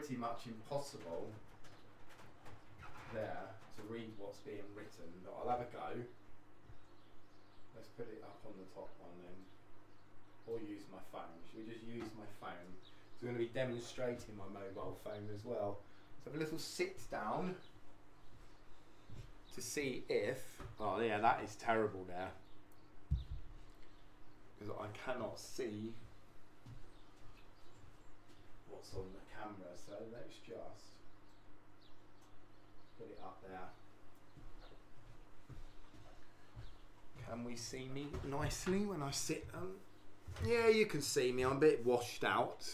pretty much impossible there to read what's being written, but I'll have a go. Let's put it up on the top one then, or use my phone. Should we just use my phone? So I'm going to be demonstrating my mobile phone as well. So have a little sit down to see if. Oh yeah, that is terrible there because I cannot see what's on the camera. So let's just put it up there. Can we see me nicely when I sit? Um, yeah, you can see me. I'm a bit washed out.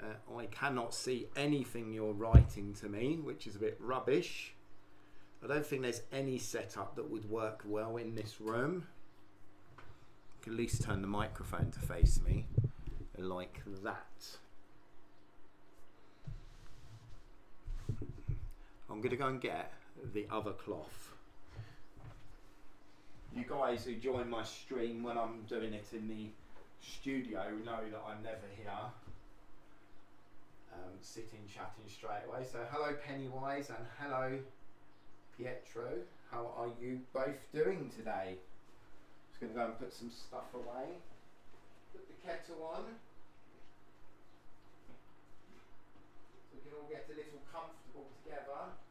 Uh, I cannot see anything you're writing to me, which is a bit rubbish. I don't think there's any setup that would work well in this room. You can at least turn the microphone to face me like that. I'm going to go and get the other cloth. You guys who join my stream when I'm doing it in the studio know that I'm never here um, sitting chatting straight away. So hello Pennywise and hello Pietro. How are you both doing today? Just going to go and put some stuff away. Put the kettle on. So we can all get a little comfortable together.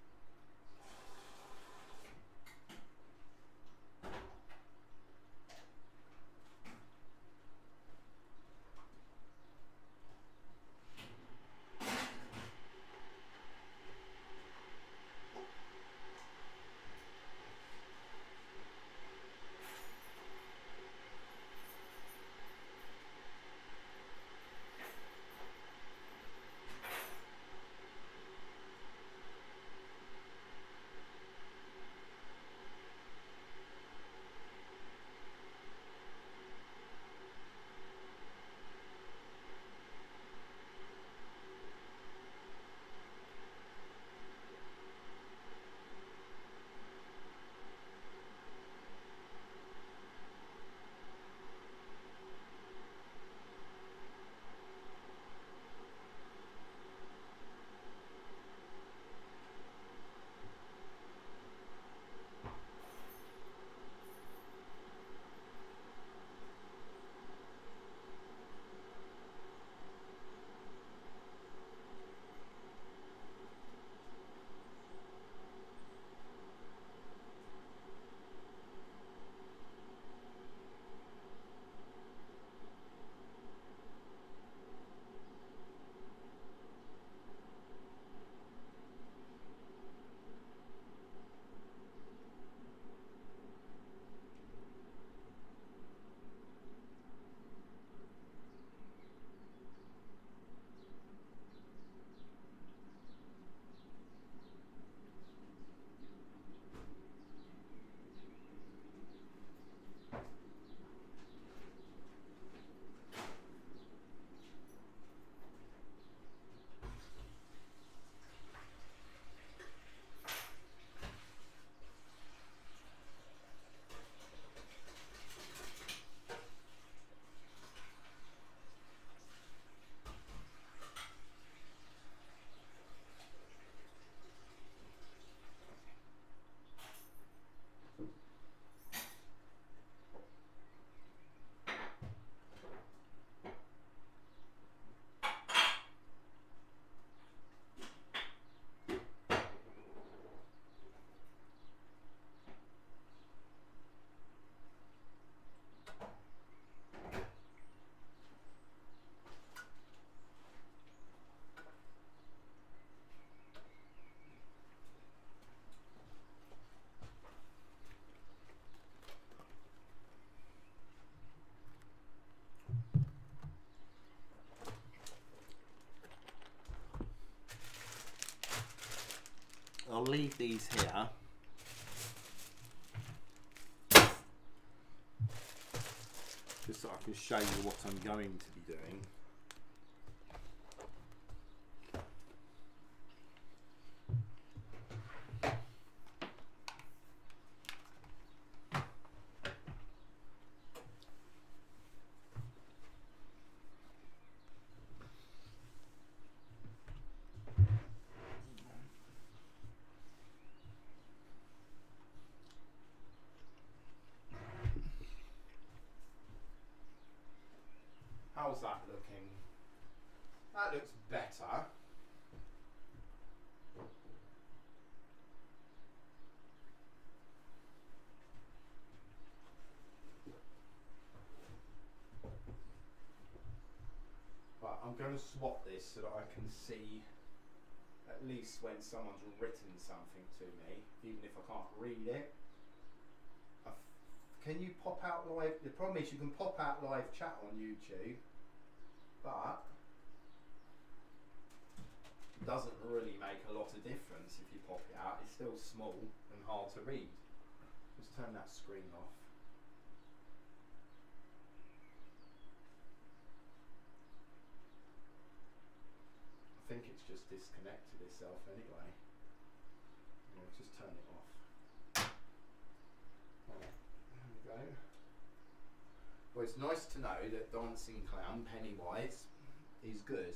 Leave these here. Just so I can show you what I'm going to be doing. how's that looking? Looks better. But I'm going to swap this so that I can see at least when someone's written something to me, even if I can't read it. Can you pop out live? The problem is you can pop out live chat on YouTube, but doesn't really make a lot of difference if you pop it out. It's still small and hard to read. Just turn that screen off. I think it's just disconnected itself anyway. Yeah, just turn it off. Right, there we go. Well, it's nice to know that Dancing Clown Pennywise is good.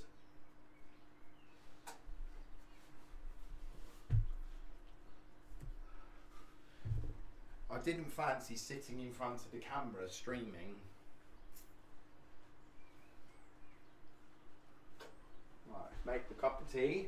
I didn't fancy sitting in front of the camera streaming. Right, make the cup of tea.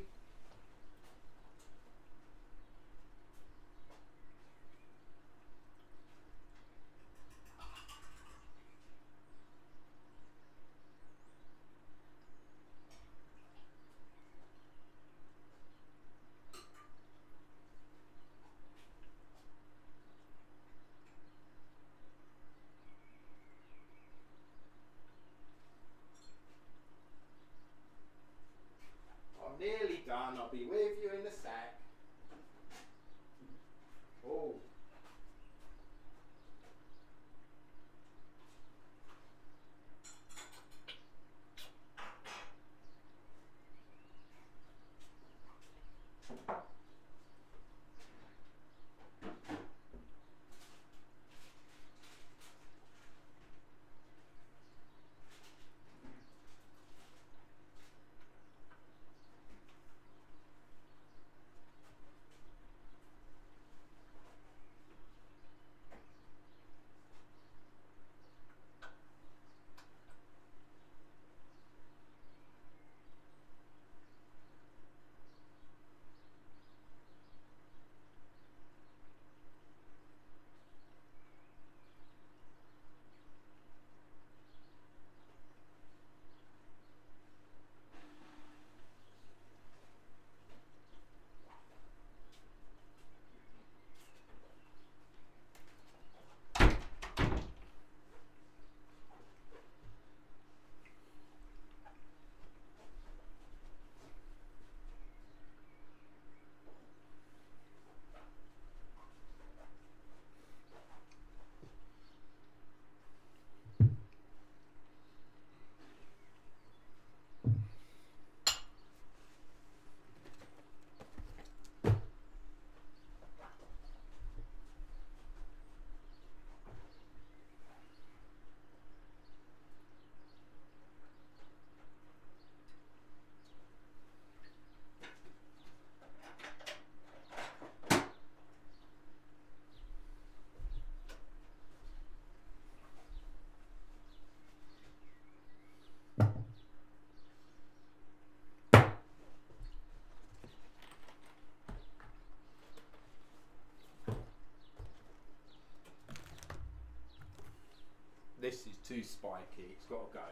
Too spiky. It's got to go.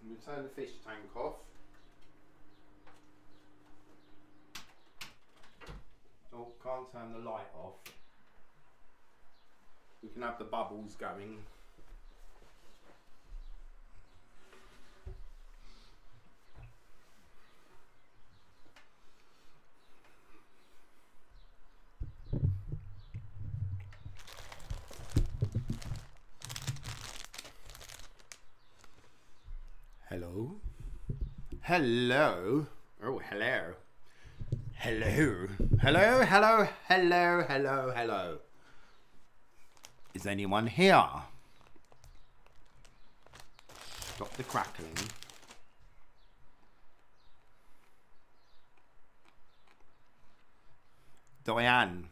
I'm going to turn the fish tank off. Oh, can't turn the light off. We can have the bubbles going. Hello? Hello? Oh, hello. Hello? Hello, hello, hello, hello, hello. Is anyone here? Stop the crackling. Diane.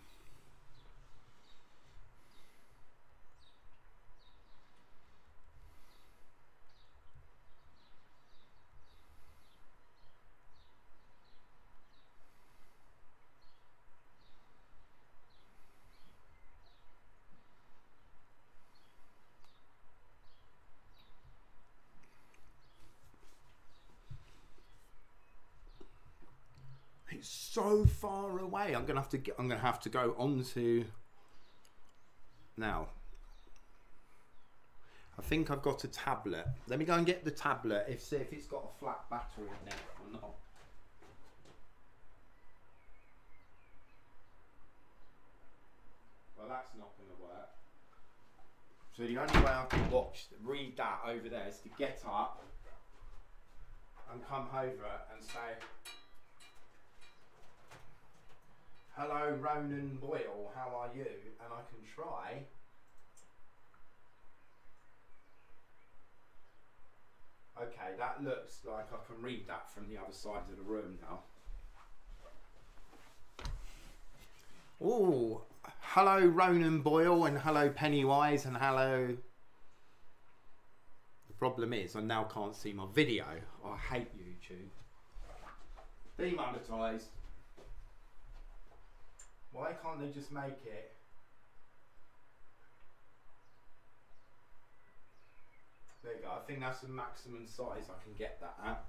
It's so far away. I'm gonna have to get. I'm gonna have to go on to. Now. I think I've got a tablet. Let me go and get the tablet. If see if it's got a flat battery in it or not. Well, that's not going to work. So the only way I can watch, read that over there is to get up and come over and say, hello Ronan Boyle, how are you? And I can try. Okay, that looks like I can read that from the other side of the room now. Oh, hello Ronan Boyle and hello Pennywise and hello. The problem is I now can't see my video. I hate YouTube. Demonetised. Why can't they just make it? There you go. I think that's the maximum size I can get that at.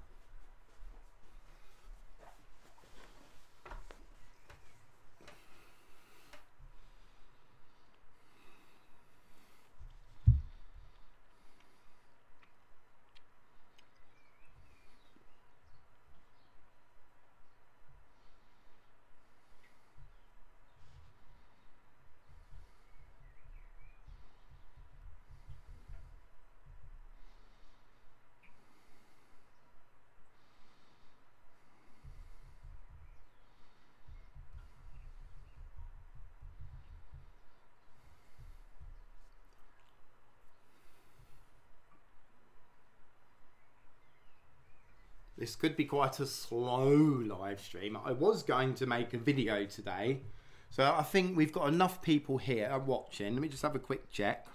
This could be quite a slow live stream. I was going to make a video today. So I think we've got enough people here watching. Let me just have a quick check.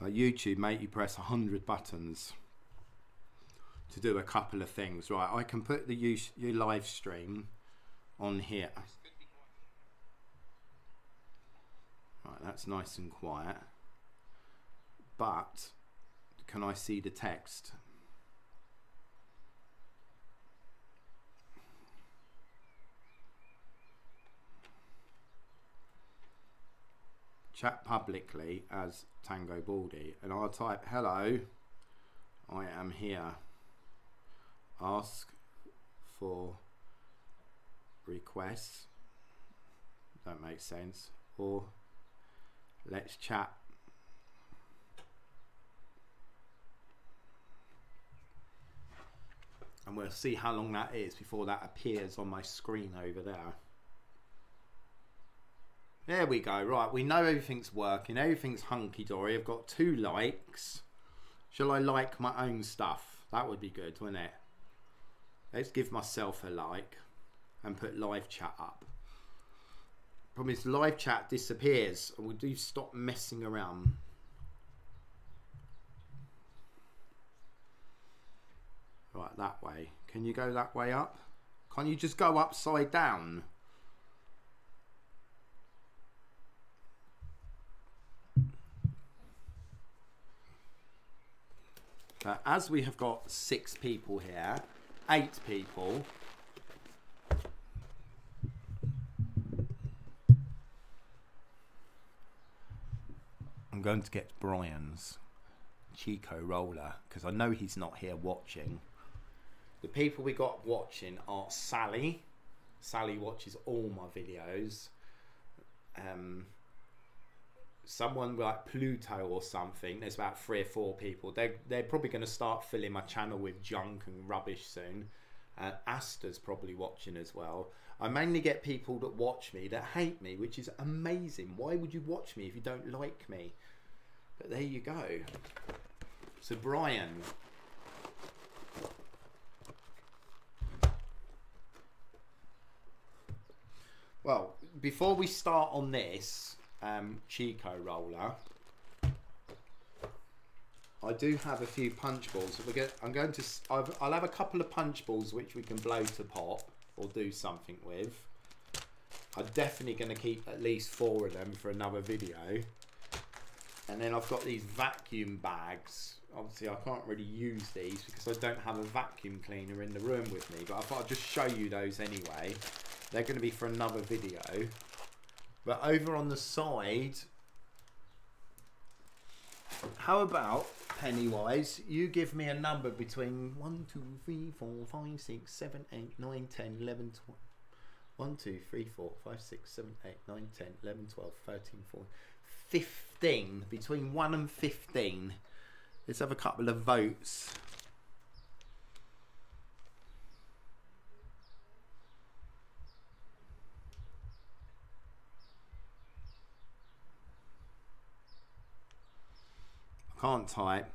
YouTube, mate, you press 100 buttons to do a couple of things. Right, I can put the use, your live stream on here. Right, that's nice and quiet. But can I see the text? Chat publicly as Tangobaldy and I'll type hello I am here ask for requests don't make sense or let's chat. And we'll see how long that is before that appears on my screen over there. There we go. Right, we know everything's working. Everything's hunky-dory. I've got two likes. Shall I like my own stuff? That would be good, wouldn't it? Let's give myself a like and put live chat up. Problem is, live chat disappears, and we do stop messing around. Right, that way. Can you go that way up? Can't you just go upside down? So as we have got six people here, eight people, I'm going to get Brian's Chico roller because I know he's not here watching. The people we got watching are Sally. Sally watches all my videos. Um, someone like Pluto or something. There's about three or four people. They're they're probably going to start filling my channel with junk and rubbish soon. Uh, Asta's probably watching as well. I mainly get people that watch me that hate me, which is amazing. Why would you watch me if you don't like me? But there you go. So Brian. Well, before we start on this um, Chico roller, I do have a few punch balls. we I'm going to. I'll have a couple of punch balls which we can blow to pop or do something with. I'm definitely going to keep at least four of them for another video. And then I've got these vacuum bags. Obviously, I can't really use these because I don't have a vacuum cleaner in the room with me. But I thought I'd just show you those anyway. They're going to be for another video. But over on the side, how about Pennywise? You give me a number between 1, 2, 3, 4, 5, 6, 7, 8, 9, 10, 11, 12. 1, 2, 3, 4, 5, 6, 7, 8, 9, 10, 11, 12, 13, 14, 15. Between 1 and 15. Let's have a couple of votes. I can't type.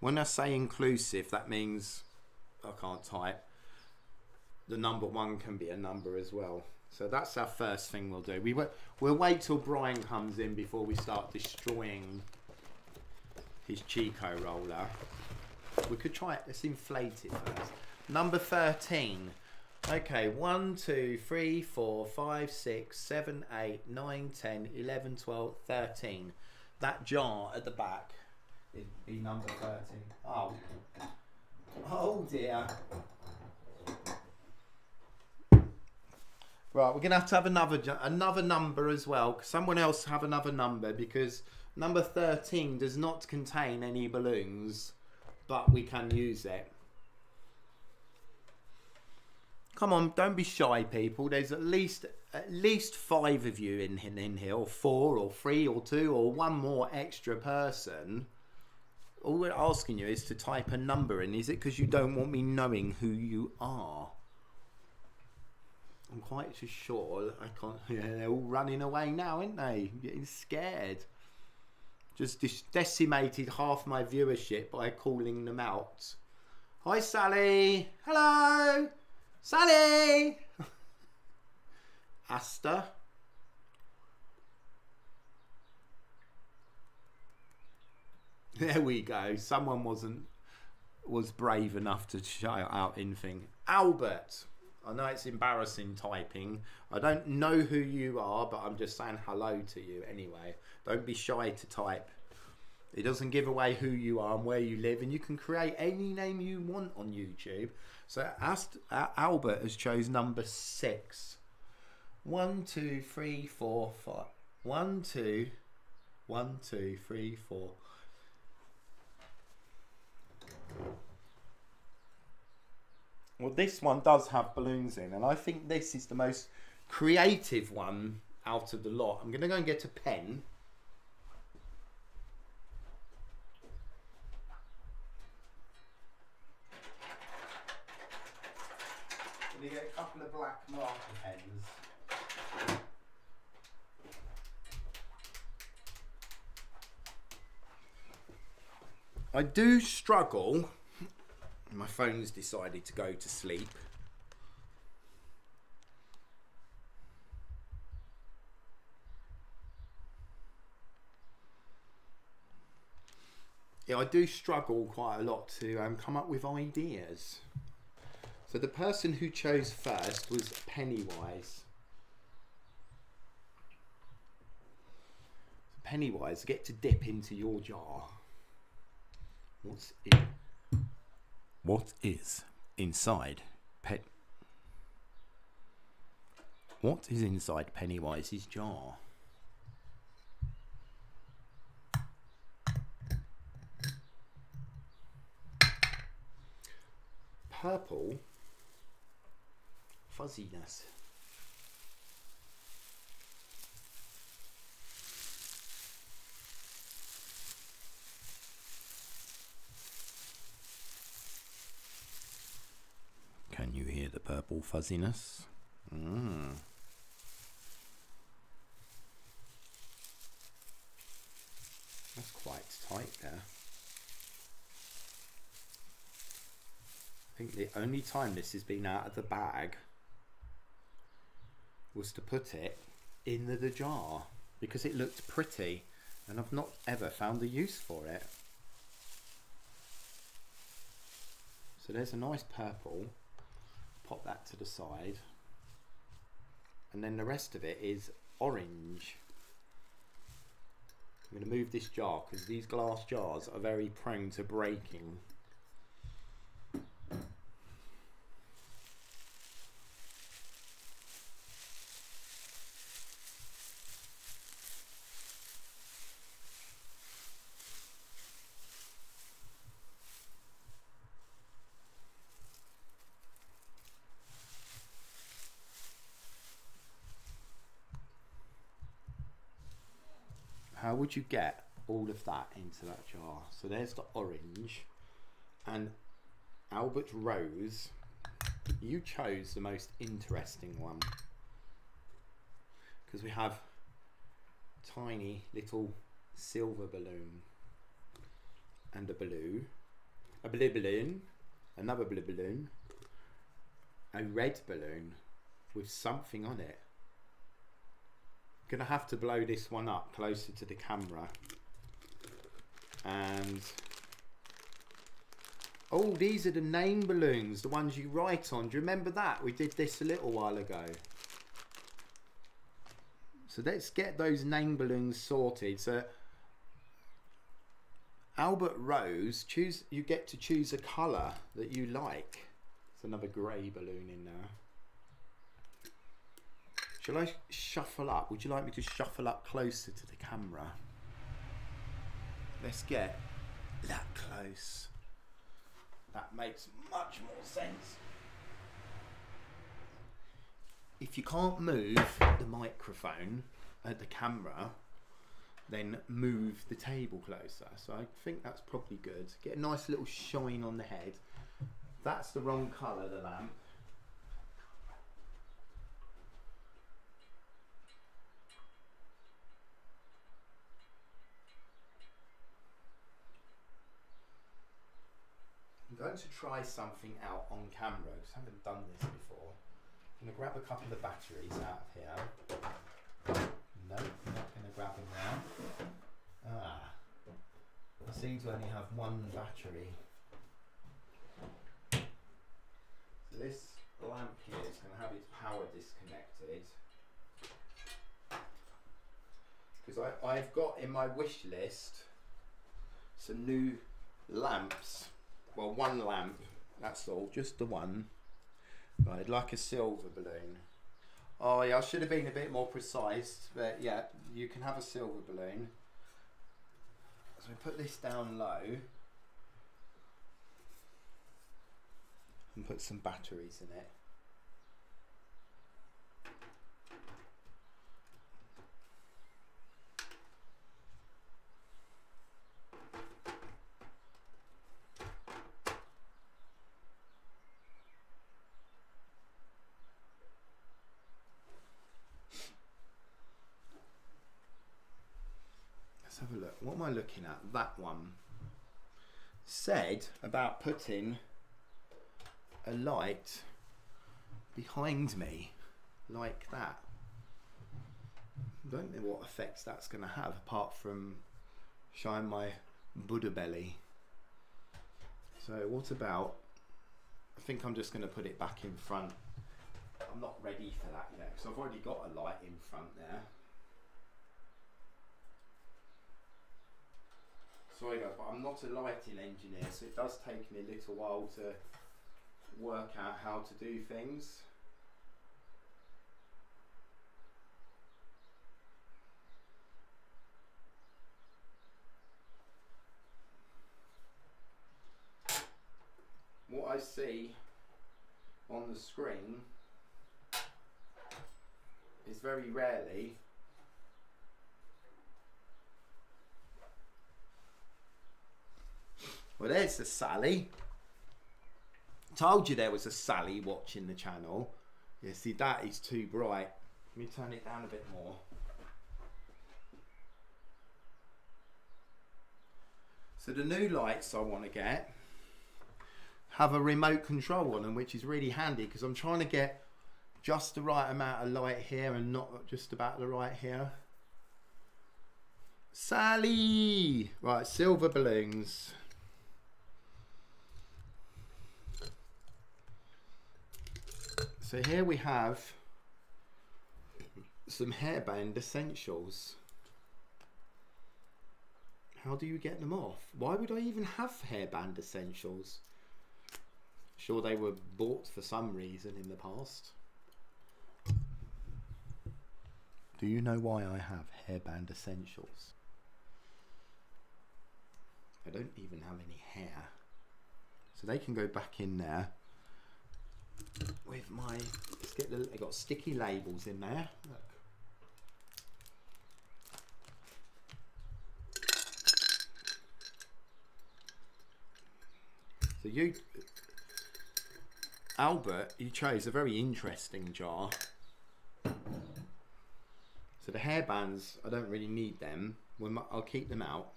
When I say inclusive, that means I can't type. The number one can be a number as well. So that's our first thing we'll do. We we'll wait till Brian comes in before we start destroying his Chico roller. We could try it. Let's inflate it first. Number 13. Okay, 1, 2, 3, 4, 5, 6, 7, 8, 9, 10, 11, 12, 13. That jar at the back be number 13. Oh. Oh dear. Right, we're gonna have to have another another number as well. Someone else have another number because number thirteen does not contain any balloons, but we can use it. Come on, don't be shy, people. There's at least at least five of you in in, in here, or four, or three, or two, or one more extra person. All we're asking you is to type a number in. Is it because you don't want me knowing who you are? I'm quite sure I can't. Yeah, they're all running away now, aren't they? Getting scared. Just decimated half my viewership by calling them out. Hi, Sally. Hello, Sally. Asta. There we go. Someone wasn't was brave enough to shout out anything. Albert. I know it's embarrassing typing. I don't know who you are, but I'm just saying hello to you anyway. Don't be shy to type. It doesn't give away who you are and where you live, and you can create any name you want on YouTube. So Ast- uh, Albert has chose number six. One, two, three, four, five. One, two, one, two, three, four. Well, this one does have balloons in, and I think this is the most creative one out of the lot. I'm going to go and get a pen. You get a couple of black marker pens? I do struggle. My phone's decided to go to sleep. Yeah, I do struggle quite a lot to um, come up with ideas. So the person who chose first was Pennywise. Pennywise, get to dip into your jar. What's in? What is inside Pet? What is inside Pennywise's jar? Purple fuzziness. Can you hear the purple fuzziness? Mm. That's quite tight there. I think the only time this has been out of the bag was to put it in the, the jar because it looked pretty and I've not ever found a use for it. So there's a nice purple. Pop that to the side. And then the rest of it is orange. I'm going to move this jar because these glass jars are very prone to breaking. How would you get all of that into that jar? So there's the orange and Albert Rose. You chose the most interesting one because we have tiny little silver balloon and a blue, a blue balloon, another blue balloon, a red balloon with something on it gonna have to blow this one up closer to the camera. And oh these are the name balloons the ones you write on. Do you remember that? We did this a little while ago. So let's get those name balloons sorted. So Albert Rose choose you get to choose a color that you like. It's another grey balloon in there Shall I shuffle up? Would you like me to shuffle up closer to the camera? Let's get that close. That makes much more sense. If you can't move the microphone at the camera, then move the table closer. So I think that's probably good. Get a nice little shine on the head. That's the wrong colour, the lamp. Going to try something out on camera because I haven't done this before. I'm going to grab a couple of batteries out of here. No, I'm not going to grab them now. Ah, I seem to only have one battery. So this lamp here is going to have its power disconnected. Because I've got in my wish list some new lamps well, one lamp, that's all, just the one. I'd like a silver balloon. Oh yeah, I should have been a bit more precise, but yeah, you can have a silver balloon. So we put this down low. And put some batteries in it. What am I looking at? That one said about putting a light behind me like that. I don't know what effects that's going to have apart from shine my Buddha belly. So what about, I think I'm just going to put it back in front. I'm not ready for that yet because I've already got a light in front there. Sorry guys, but I'm not a lighting engineer, so it does take me a little while to work out how to do things. What I see on the screen is very rarely Well, there's the Sally. Told you there was a Sally watching the channel. You see, that is too bright. Let me turn it down a bit more. So the new lights I want to get have a remote control on them, which is really handy because I'm trying to get just the right amount of light here and not just about the right here. Sally! Right, silver balloons. So here we have some hairband essentials. How do you get them off? Why would I even have hairband essentials? Sure, they were bought for some reason in the past. Do you know why I have hairband essentials? I don't even have any hair. So they can go back in there with my, let's get the, got sticky labels in there. Look. So you, Albert, you chose a very interesting jar. So the hairbands, I don't really need them. I'll keep them out.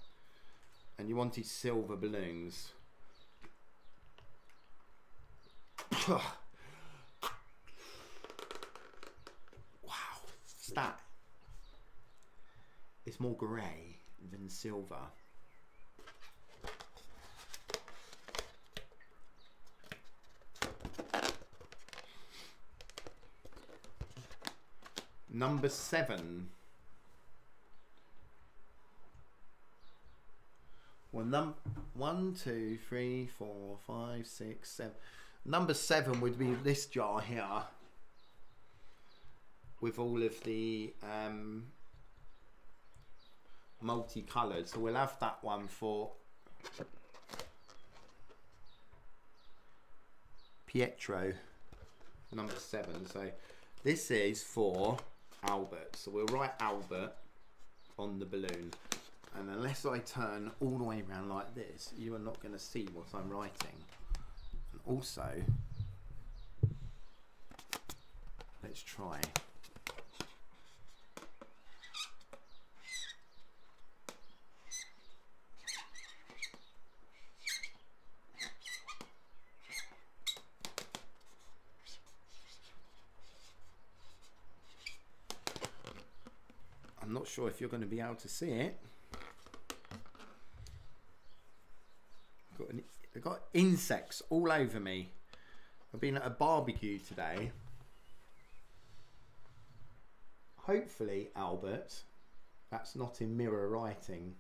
And you wanted silver balloons. wow, that. It's more grey than silver. Number seven. Well, num one, two, three, four, five, six, seven. Number seven would be this jar here with all of the um, multicolored. So we'll have that one for Pietro, number seven. So this is for Albert. So we'll write Albert on the balloon. And unless I turn all the way around like this, you are not going to see what I'm writing. And also, let's try. Sure if you're going to be able to see it. I've got, an, I've got insects all over me. I've been at a barbecue today. Hopefully, Albert, that's not in mirror writing.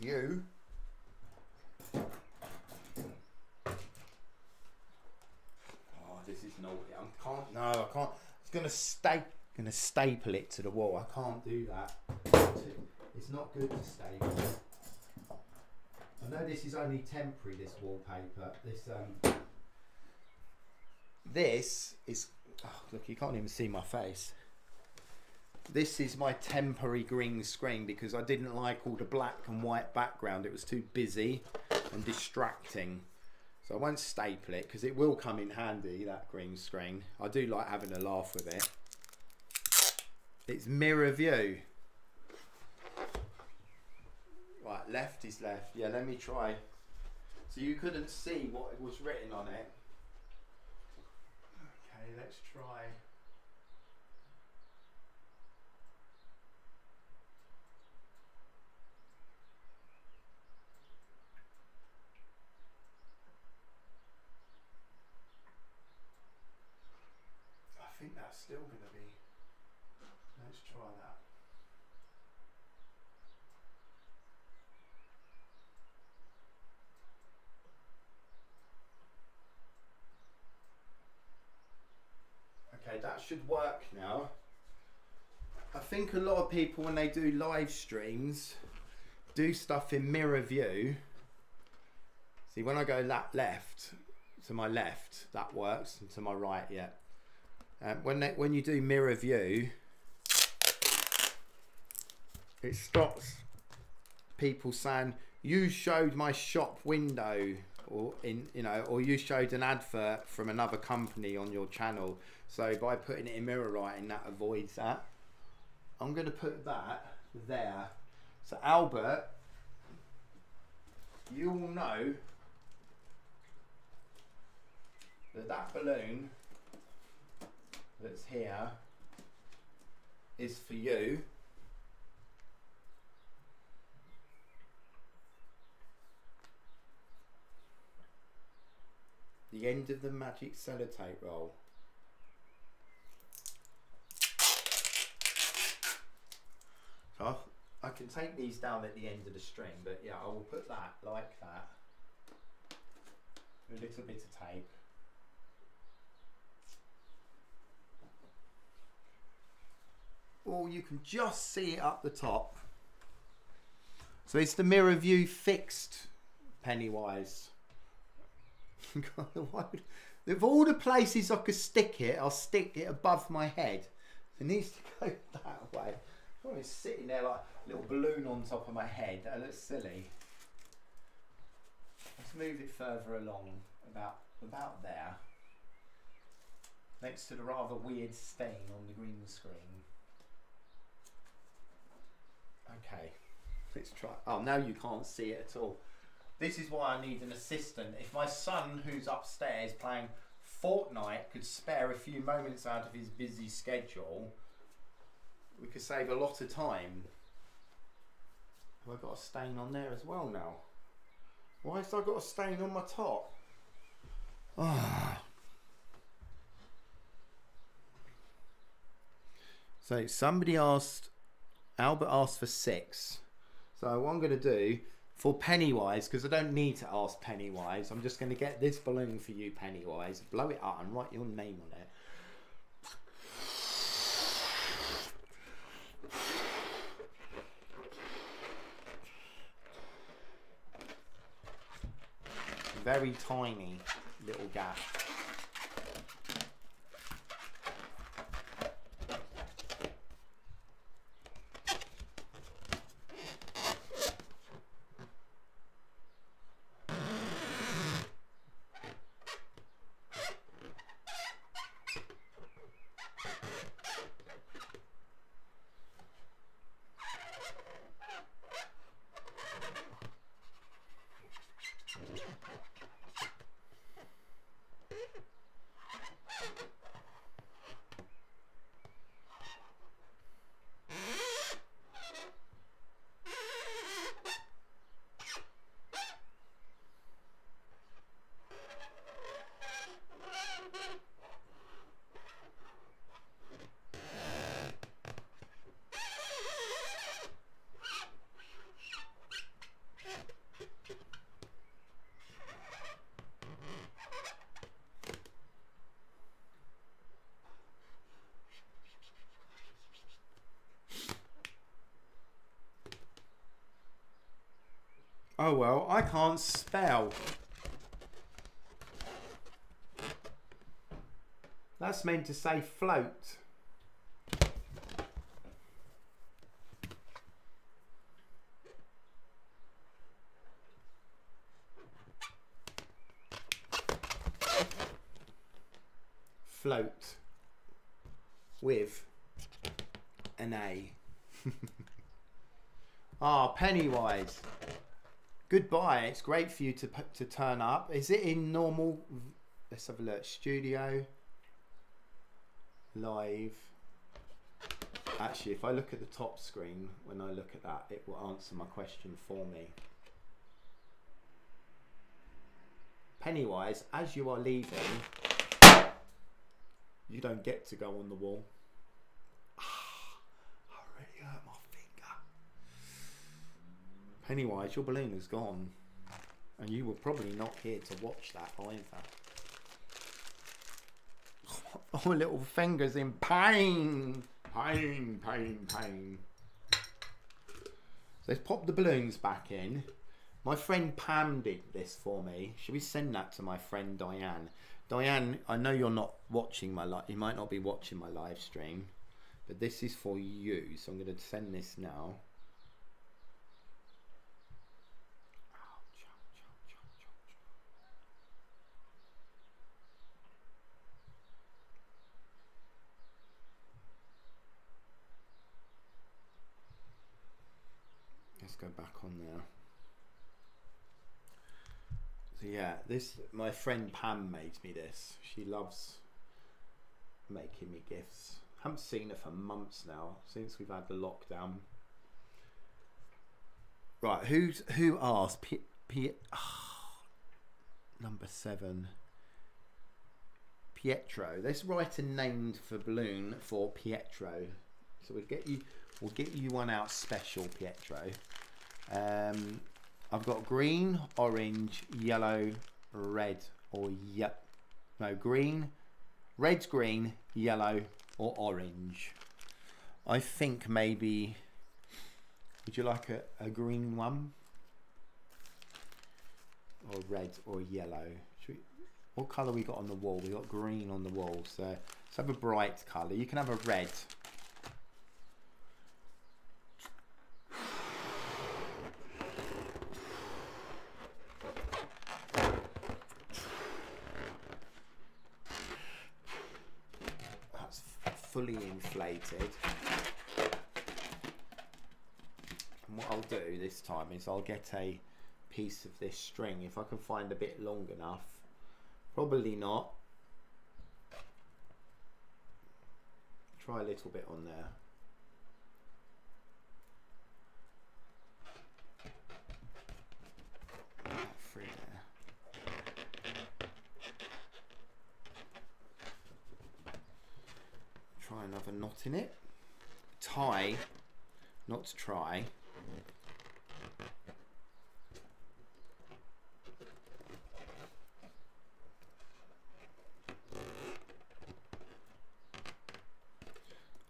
You No, I can't. It's gonna stay. Gonna staple it to the wall. I can't do that. It's not good to staple. I know this is only temporary. This wallpaper. This um. This is. Oh, look, you can't even see my face. This is my temporary green screen because I didn't like all the black and white background. It was too busy and distracting. So I won't staple it because it will come in handy, that green screen. I do like having a laugh with it. It's mirror view. Right, left is left. Yeah, let me try. So you couldn't see what was written on it. Okay, let's try. think that's still going to be. Let's try that. Okay, that should work now. I think a lot of people, when they do live streams, do stuff in mirror view. See, when I go that left, to my left, that works, and to my right, yeah. Um, when they, when you do mirror view, it stops people saying you showed my shop window or in you know or you showed an advert from another company on your channel. So by putting it in mirror writing that avoids that. I'm going to put that there. So albert you will know that that balloon that's here is for you. The end of the magic sellotape roll. So I can take these down at the end of the string, but yeah, I will put that like that. A little bit of tape. Or you can just see it up the top. So it's the mirror view fixed Pennywise. of all the places I could stick it, I'll stick it above my head. It needs to go that way. Oh, it's sitting there like a little balloon on top of my head. That looks silly. Let's move it further along, about about there, next to the rather weird stain on the green screen. Okay, let's try. Oh, now you can't see it at all. This is why I need an assistant. If my son, who's upstairs playing Fortnite, could spare a few moments out of his busy schedule, we could save a lot of time. Have I got a stain on there as well now? Why has I got a stain on my top? Ah. So somebody asked, Albert asked for six. So what I'm going to do for Pennywise, because I don't need to ask Pennywise, I'm just going to get this balloon for you, Pennywise, blow it up and write your name on it. Very tiny little gap. Oh well, I can't spell. That's meant to say float. Float with an A. Ah, Pennywise. Goodbye. It's great for you to to turn up. Is it in normal? Let's have a look. Studio. Live. Actually, if I look at the top screen, when I look at that, it will answer my question for me. Pennywise, as you are leaving, you don't get to go on the wall. Pennywise, your balloon is gone. And you were probably not here to watch that either. Oh, little fingers in pain. Pain, pain, pain. So let's pop the balloons back in. My friend Pam did this for me. Should we send that to my friend Diane? Diane, I know you're not watching my live. You might not be watching my live stream, but this is for you. So I'm going to send this now. Go back on there. So yeah, this my friend Pam made me this. She loves making me gifts. Haven't seen her for months now since we've had the lockdown. Right, who's who asked? P, P oh, number seven. Pietro. This writer named for balloon for Pietro. So we'll get you we'll get you one out special, Pietro. Um, I've got green, orange, yellow, red, or yeah, no green, red's green, yellow, or orange. I think maybe. Would you like a, a green one? Or red or yellow? We, what colour we got on the wall? We got green on the wall. So let's have a bright colour. You can have a red. That's fully And what I'll do this time is I'll get a piece of this string if I can find a bit long enough. Probably not. Try a little bit on there. Through there. Try in it. Tie, not to try.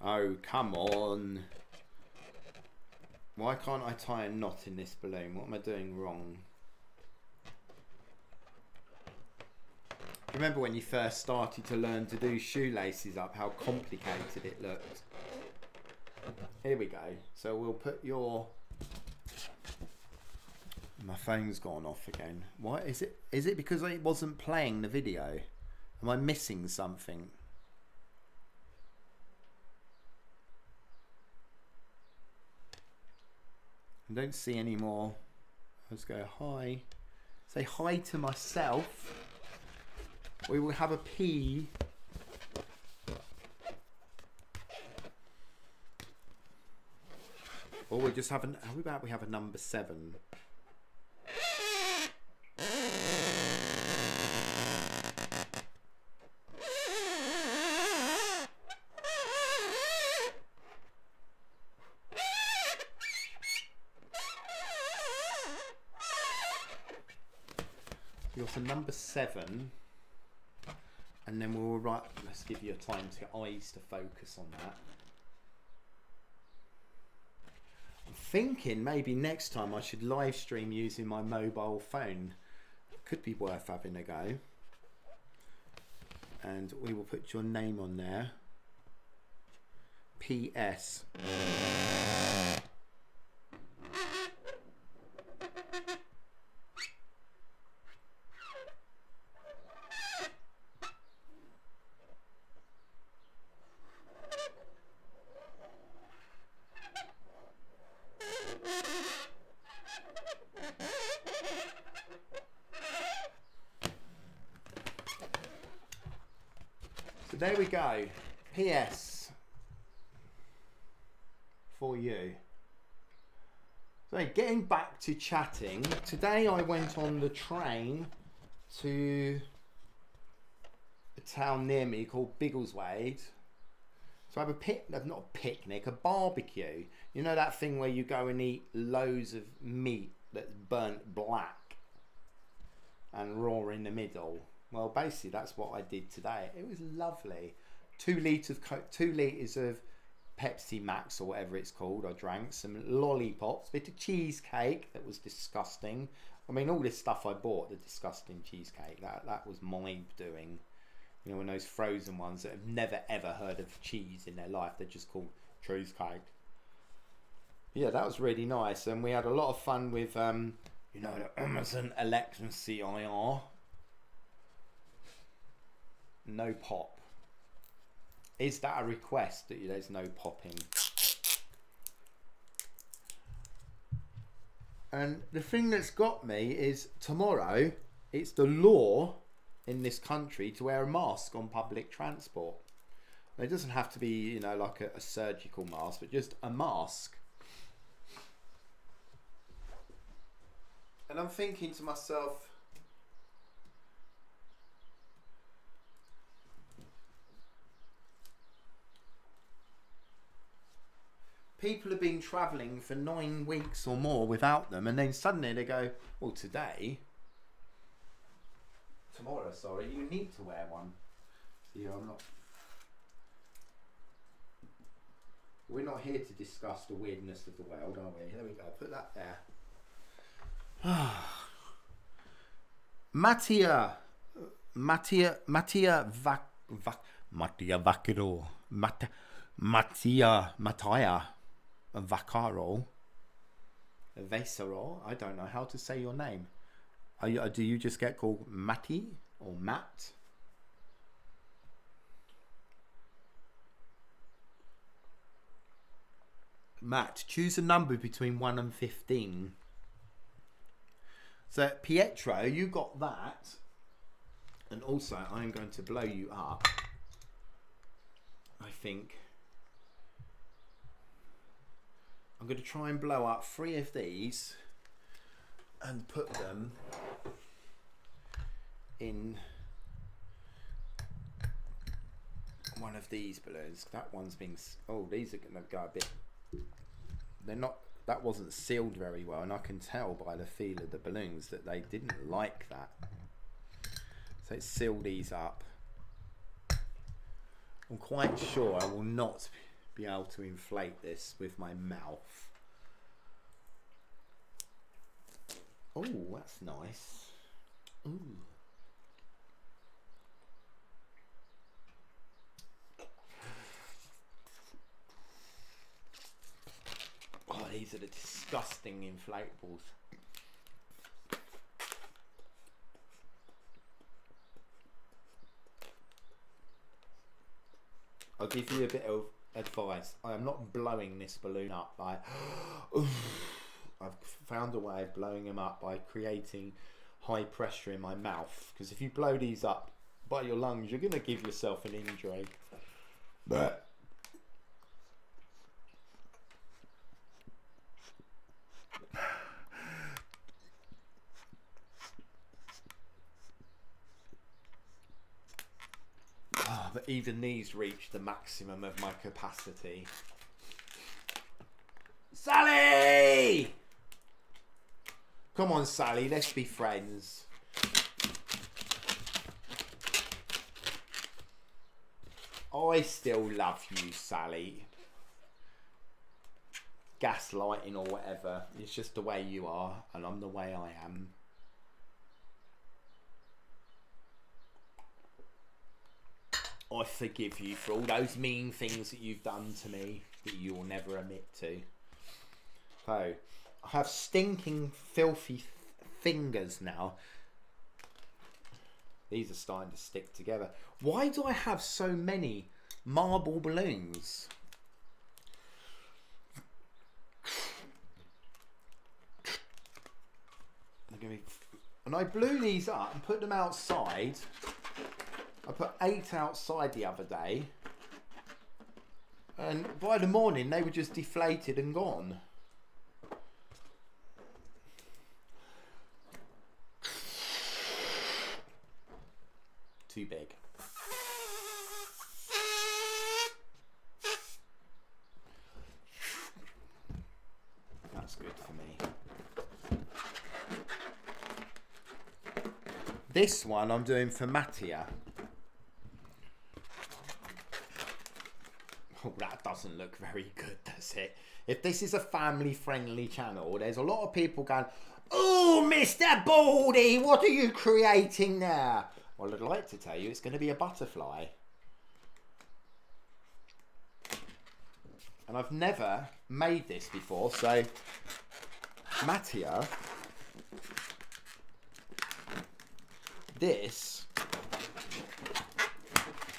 Oh, come on. Why can't I tie a knot in this balloon? What am I doing wrong? Remember when you first started to learn to do shoelaces up, how complicated it looked? Here we go. So we'll put your... My phone's gone off again. Why is it? Is it because it wasn't playing the video? Am I missing something? I don't see any more. Let's go hi. Say hi to myself. We will have a P. Or we just have an. How about we have a number seven? You're for number seven, and then we'll write. Let's give you a time to eyes to focus on that. I'm thinking maybe next time I should live stream using my mobile phone. Could be worth having a go. And we will put your name on there. P.S. go. P.S. For you. So getting back to chatting, today I went on the train to a town near me called Biggleswade. So I have a pic, not a picnic, a barbecue. You know that thing where you go and eat loads of meat that's burnt black and raw in the middle. Well, basically that's what I did today. It was lovely. Two liters of two liters of Pepsi Max or whatever it's called. I drank some lollipops, bit of cheesecake that was disgusting. I mean, all this stuff I bought, the disgusting cheesecake, that that was my doing. You know, when those frozen ones that have never ever heard of cheese in their life, they're just called cheesecake. Yeah, that was really nice, and we had a lot of fun with, um, you know, the Amazon Alexa CIR. No pop. Is that a request that there's no popping? And the thing that's got me is tomorrow it's the law in this country to wear a mask on public transport. It doesn't have to be, you know, like a, a surgical mask, but just a mask. And I'm thinking to myself, people have been travelling for nine weeks or more without them, and then suddenly they go, well, today, tomorrow, sorry, you need to wear one. See, I'm not. We're not here to discuss the weirdness of the world, are we? There we go. Put that there. Mattia, Mattia, Mattia Vac, Vac, Mattia Vaccaro, Matt, Mattia Mattia Vaccaro, Vesero. I don't know how to say your name. You, uh, do you just get called Matty or Matt? Matt, choose a number between 1 and 15. So, Pietro, you got that. And also, I'm going to blow you up. I think. I'm going to try and blow up three of these and put them in one of these balloons. That one's been. Oh, these are going to go a bit they're not that wasn't sealed very well and I can tell by the feel of the balloons that they didn't like that so let's seal these up I'm quite sure I will not be able to inflate this with my mouth oh that's nice Ooh. Oh, these are the disgusting inflatables. I'll give you a bit of advice. I am not blowing this balloon up by. I've found a way of blowing them up by creating high pressure in my mouth. Because if you blow these up by your lungs, you're going to give yourself an injury. But but even these reach the maximum of my capacity. Sally! Come on, Sally, let's be friends. I still love you, Sally. Gaslighting or whatever. It's just the way you are, and I'm the way I am. I forgive you for all those mean things that you've done to me that you will never admit to. So, I have stinking, filthy fingers now. These are starting to stick together. Why do I have so many marble balloons? And I blew these up and put them outside I put eight outside the other day. And by the morning, they were just deflated and gone. Too big. That's good for me. This one I'm doing for Mattia. Oh, that doesn't look very good, does it? If this is a family friendly channel, there's a lot of people going, Oh, Mr. Baldy, what are you creating there? Well, I'd like to tell you it's going to be a butterfly. And I've never made this before, so Mattia, this.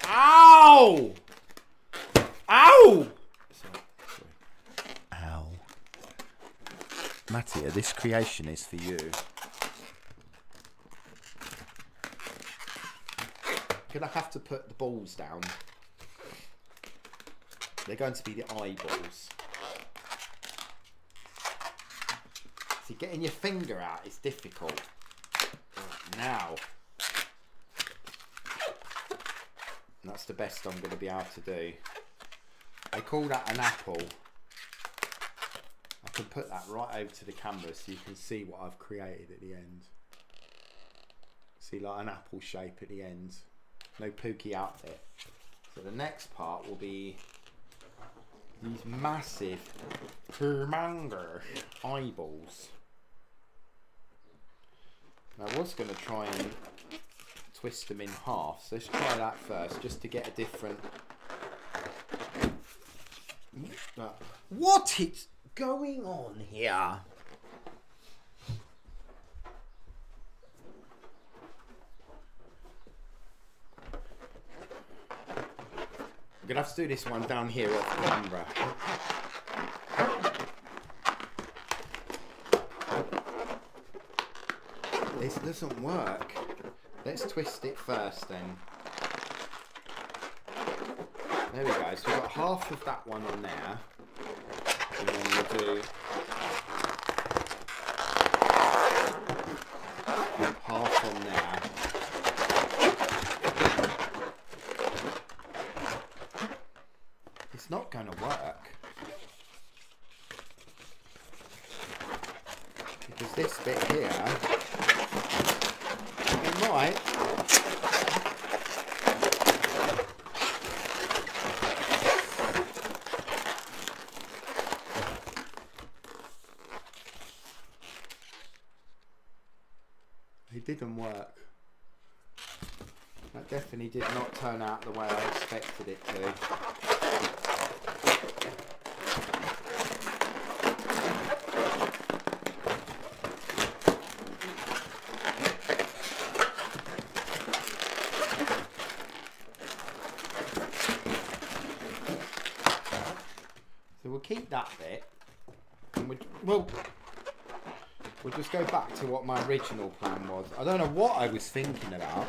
Ow! Ow! Ow. Mattia, this creation is for you. Gonna have to put the balls down. They're going to be the eyeballs. See, getting your finger out is difficult. Now. That's the best I'm going to be able to do. I call that an apple. I can put that right over to the camera so you can see what I've created at the end. See like an apple shape at the end. No pooky out there. So the next part will be these massive humongous eyeballs. Now I was going to try and twist them in half. So let's try that first just to get a different... What is going on here? I'm gonna have to do this one down here off camera. This doesn't work. Let's twist it first then. There we go. So we've got half of that one on there. And then we'll do half on there. It's not going to work. Because this bit here, it might. It didn't work. That definitely did not turn out the way I expected it to. So we'll keep that bit. And we, we'll, we'll just go back to what my original plan was. I don't know what I was thinking about.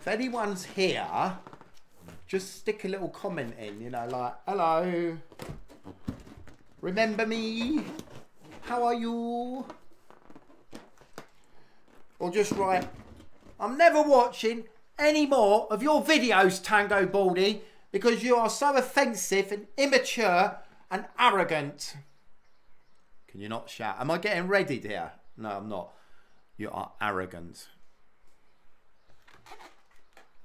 If anyone's here, just stick a little comment in, you know, like, hello, remember me? How are you? Or just write, I'm never watching any more of your videos, Tangobaldy, because you are so offensive and immature and arrogant. Can you not shout? Am I getting ready here? No, I'm not. You are arrogant.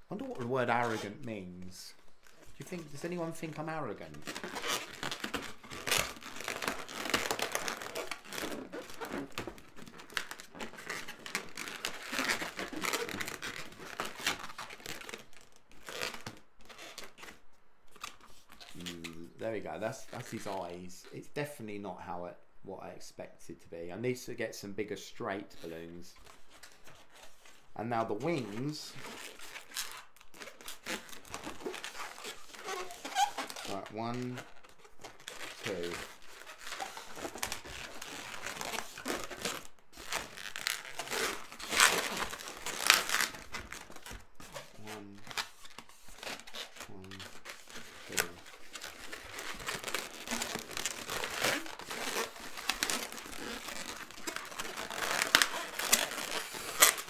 I wonder what the word arrogant means. Do you think, does anyone think I'm arrogant? Mm, there we go. That's that's his eyes. It's definitely not how it what I expected to be. I need to get some bigger straight balloons. And now the wings. Right, one, two.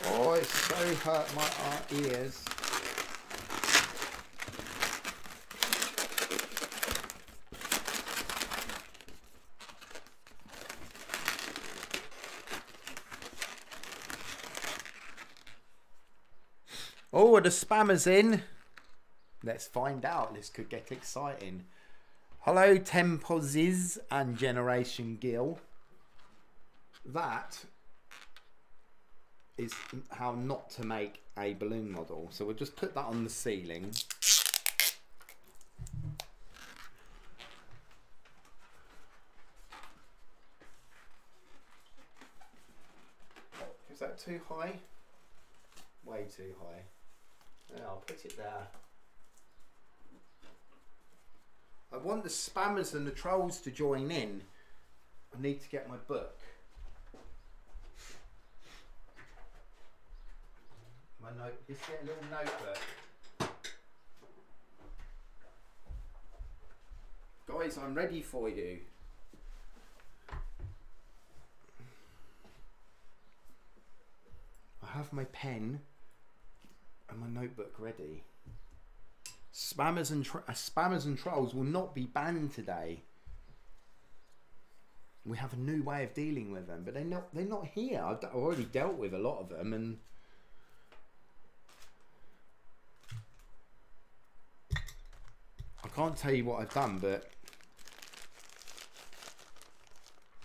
Oh, it's so hurt my uh, ears. Oh, are the spammers in? Let's find out. This could get exciting. Hello, Tempozis and Generation Gill. That is how not to make a balloon model. So we'll just put that on the ceiling. Is that too high? Way too high. I'll put it there. I want the spammers and the trolls to join in. I need to get my book. My note. Just get a little notebook. Guys, I'm ready for you. I have my pen and my notebook ready. Spammers and uh, spammers and trolls will not be banned today. we have a new way of dealing with them, but they're not. They're not here. I've d- already dealt with a lot of them, and I can't tell you what I've done, but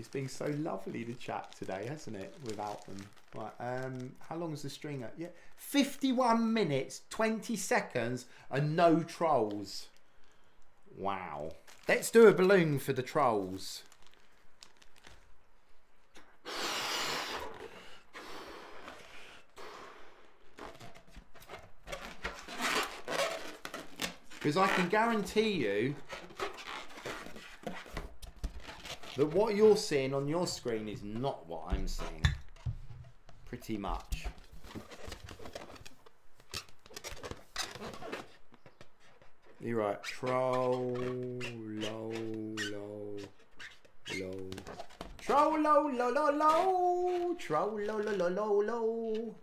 it's been so lovely to chat today, hasn't it? Without them. Right. Um. How long is the string? At? Yeah. Fifty-one minutes, twenty seconds, and no trolls. Wow. Let's do a balloon for the trolls. Because I can guarantee you that what you're seeing on your screen is not what I'm seeing. Pretty much. You're right. Troll, low, low, low. Troll, low, low, low, low. Troll, low, low, low, low, low.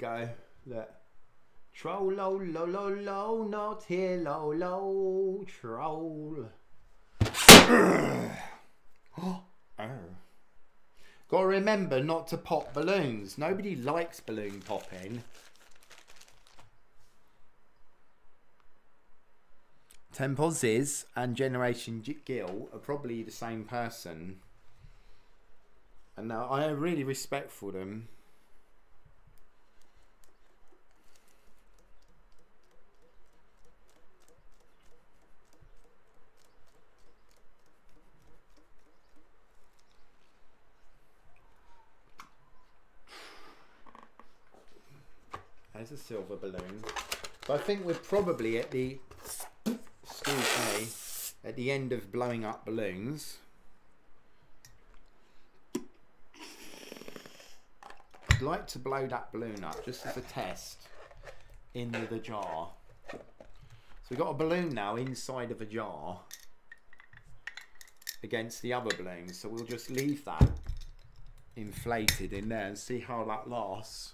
Go. Look. Troll, low, low, low, low, not here, low, low, troll. oh. Gotta remember not to pop balloons. Nobody likes balloon popping. Tempozes and Generation Gill are probably the same person. And now I am really respect for them. There's a silver balloon. So I think we're probably at the excuse me at the end of blowing up balloons. I'd like to blow that balloon up just as a test in the jar. So we've got a balloon now inside of a jar against the other balloons. So we'll just leave that inflated in there and see how that lasts.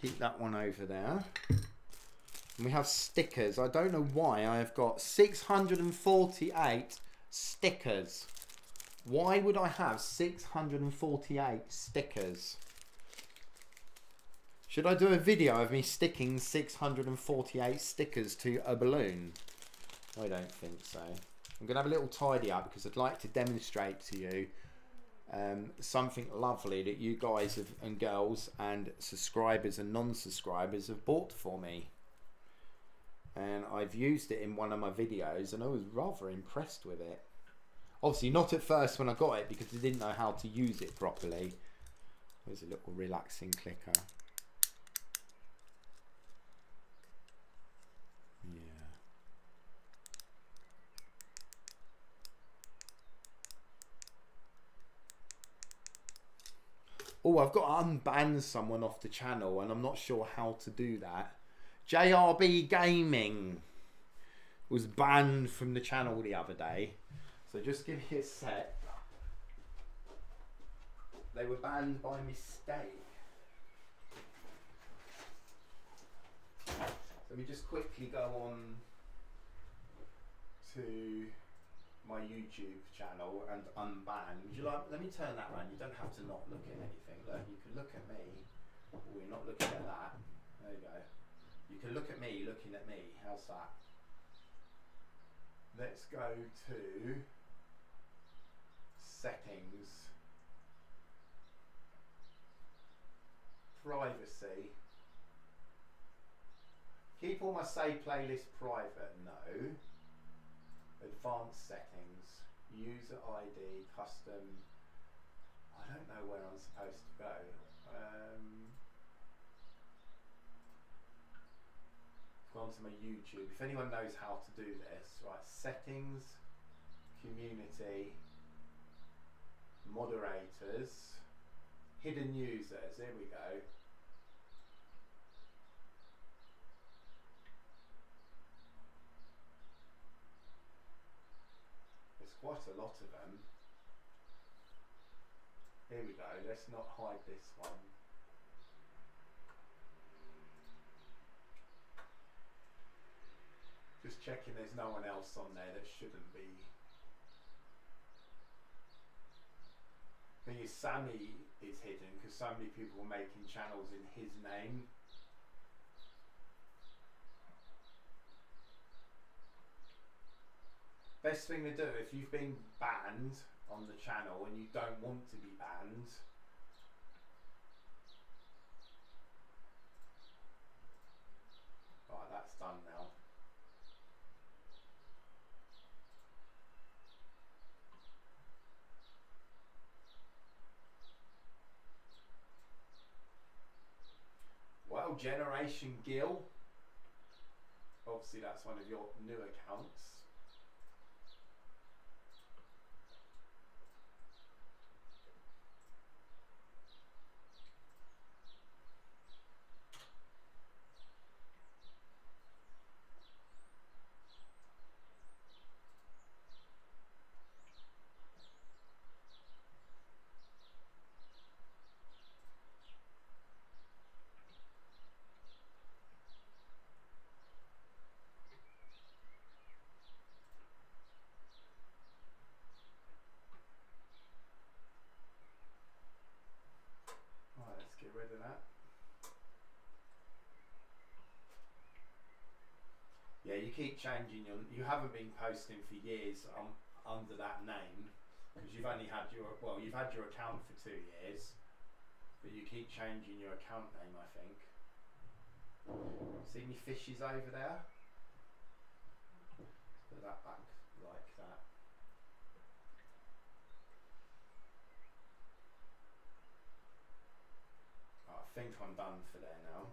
Keep that one over there. And we have stickers. I don't know why I have got 648 stickers. Why would I have 648 stickers? Should I do a video of me sticking 648 stickers to a balloon? I don't think so. I'm going to have a little tidy up because I'd like to demonstrate to you um, something lovely that you guys have, and girls and subscribers and non-subscribers have bought for me. And I've used it in one of my videos and I was rather impressed with it. Obviously not at first when I got it because I didn't know how to use it properly. There's a little relaxing clicker. Yeah. Oh, I've got to unban someone off the channel and I'm not sure how to do that. JRB Gaming was banned from the channel the other day. So just give me a sec. They were banned by mistake. Let me just quickly go on to my YouTube channel and unban. Would you like? Let me turn that around. You don't have to not look at anything. Look, you can look at me. Oh, you're not looking at that. There you go. You can look at me looking at me. How's that? Let's go to settings, privacy. Keep all my save playlist private. No. Advanced settings, user ID, custom. I don't know where I'm supposed to go. Um, gone to my YouTube. If anyone knows how to do this, right? Settings, community, moderators, hidden users. There we go. Quite a lot of them. Here we go. Let's not hide this one. Just checking there's no one else on there that shouldn't be. Thing is, Sammy is hidden because so many people are making channels in his name. Best thing to do if you've been banned on the channel and you don't want to be banned. Right, that's done now. Well, Generation Gill. Obviously, that's one of your new accounts. Right, let's get rid of that. Yeah, you keep changing your. You haven't been posting for years um, under that name because you've only had your. Well, you've had your account for two years, but you keep changing your account name. I think. See any fishes over there? Put that back like that. I think I'm done for there now.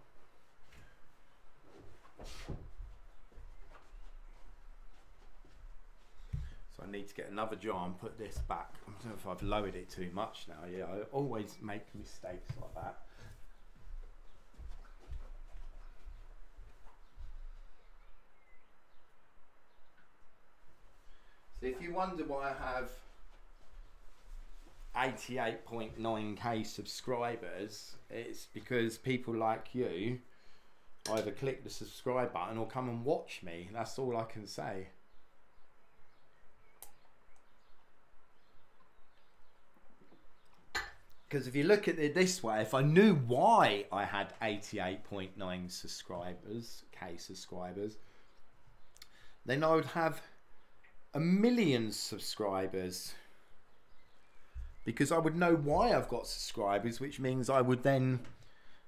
So I need to get another jar and put this back. I don't know if I've lowered it too much now. Yeah, I always make mistakes like that. So if you wonder why I have 88.9k subscribers, it's because people like you either click the subscribe button or come and watch me. That's all I can say. Because if you look at it this way, if I knew why I had 88.9 subscribers, K subscribers, then I would have a million subscribers because I would know why I've got subscribers, which means I would then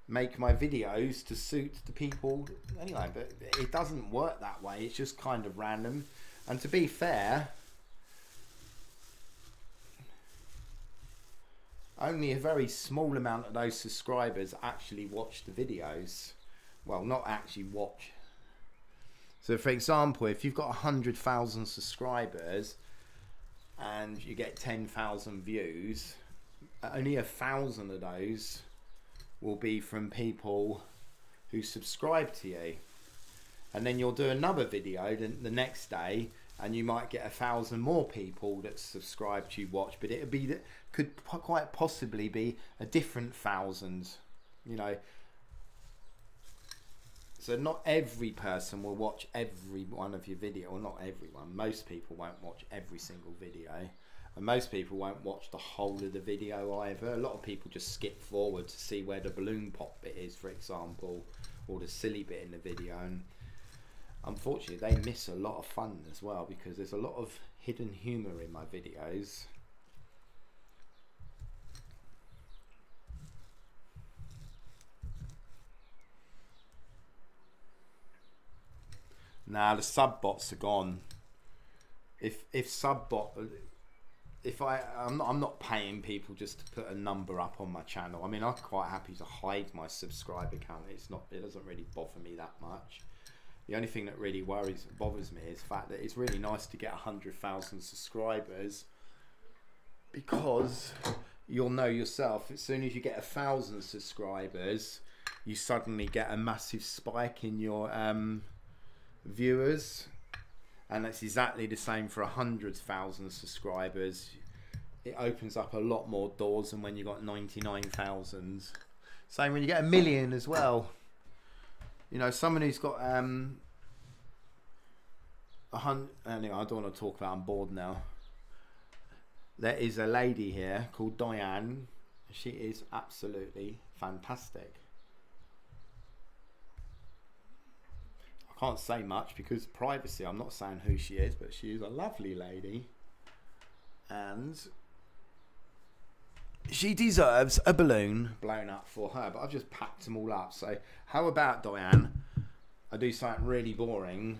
make my videos to suit the people anyway. But it doesn't work that way. It's just kind of random. And to be fair, only a very small amount of those subscribers actually watch the videos. Well, not actually watch. So, for example, if you've got 100,000 subscribers, and you get 10,000 views, only a thousand of those will be from people who subscribe to you. And then you'll do another video the, the next day and you might get a thousand more people that subscribe to watch, but it would be that could quite possibly be a different thousand, you know, so not every person will watch every one of your video, or not everyone. Most people won't watch every single video, and most people won't watch the whole of the video either. A lot of people just skip forward to see where the balloon pop bit is, for example, or the silly bit in the video. And unfortunately, they miss a lot of fun as well because there's a lot of hidden humor in my videos. Now the sub bots are gone. If if sub bot, if I I'm not, I'm not paying people just to put a number up on my channel. I mean I'm quite happy to hide my subscriber count. It's not it doesn't really bother me that much. The only thing that really worries bothers me is the fact that it's really nice to get hundred thousand subscribers because you'll know yourself as soon as you get a thousand subscribers, you suddenly get a massive spike in your um, viewers, and that's exactly the same for a hundred thousand subscribers. It opens up a lot more doors than when you got ninety nine thousand. Same when you get a million as well. You know, someone who's got um, a hundred. Anyway, I don't want to talk about. I'm bored now. There is a lady here called Diane. She is absolutely fantastic. I can't say much because privacy. I'm not saying who she is, but she is a lovely lady, and she deserves a balloon blown up for her. But I've just packed them all up. So how about Diane? I do something really boring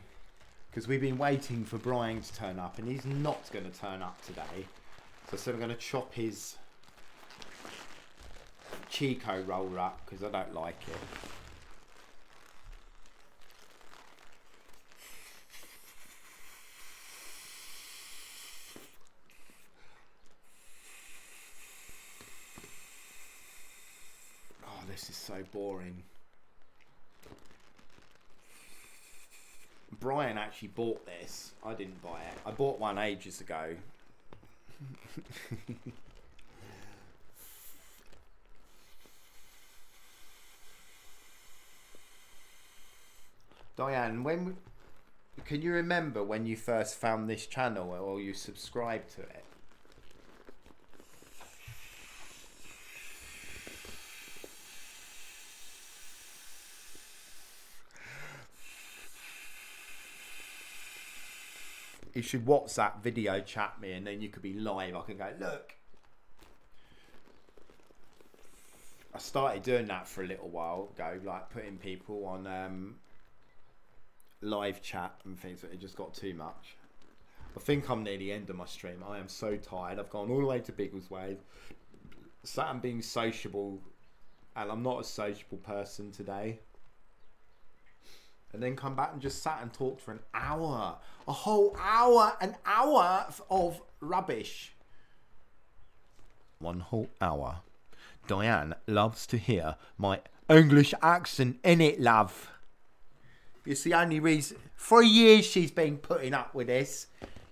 because we've been waiting for Brian to turn up, and he's not going to turn up today. So instead, I'm going to chop his Chico roller up because I don't like it. Oh, this is so boring. Brian actually bought this. I didn't buy it. I bought one ages ago. Diane, when can you remember when you first found this channel or you subscribed to it? You should WhatsApp video chat me and then you could be live. I can go, look. I started doing that for a little while ago, like putting people on um, live chat and things, but it just got too much. I think I'm near the end of my stream. I am so tired. I've gone all the way to Biggleswade. Sat and being sociable, and I'm not a sociable person today and then come back and just sat and talked for an hour. A whole hour, an hour of rubbish. One whole hour. Diane loves to hear my English accent in it, love. It's the only reason. For years she's been putting up with this.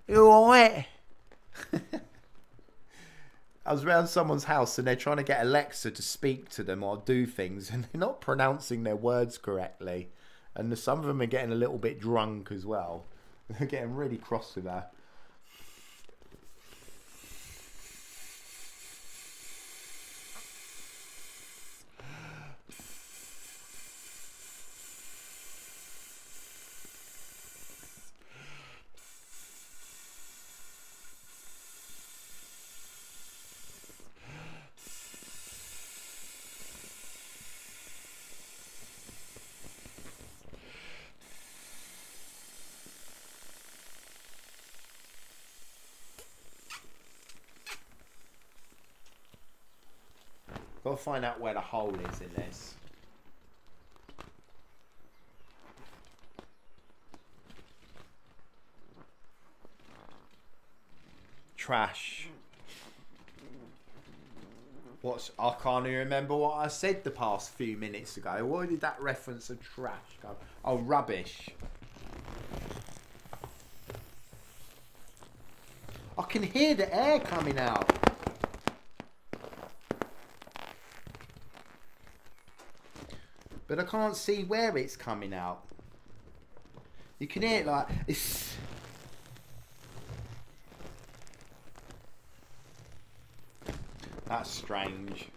You alright? I was around someone's house and they're trying to get Alexa to speak to them or do things and they're not pronouncing their words correctly and some of them are getting a little bit drunk as well. They're getting really cross with her. Find out where the hole is in this. Trash. What's I can't even remember what I said the past few minutes ago. Why did that reference to trash go? Oh, rubbish. I can hear the air coming out. But I can't see where it's coming out. You can hear it like it's. That's strange.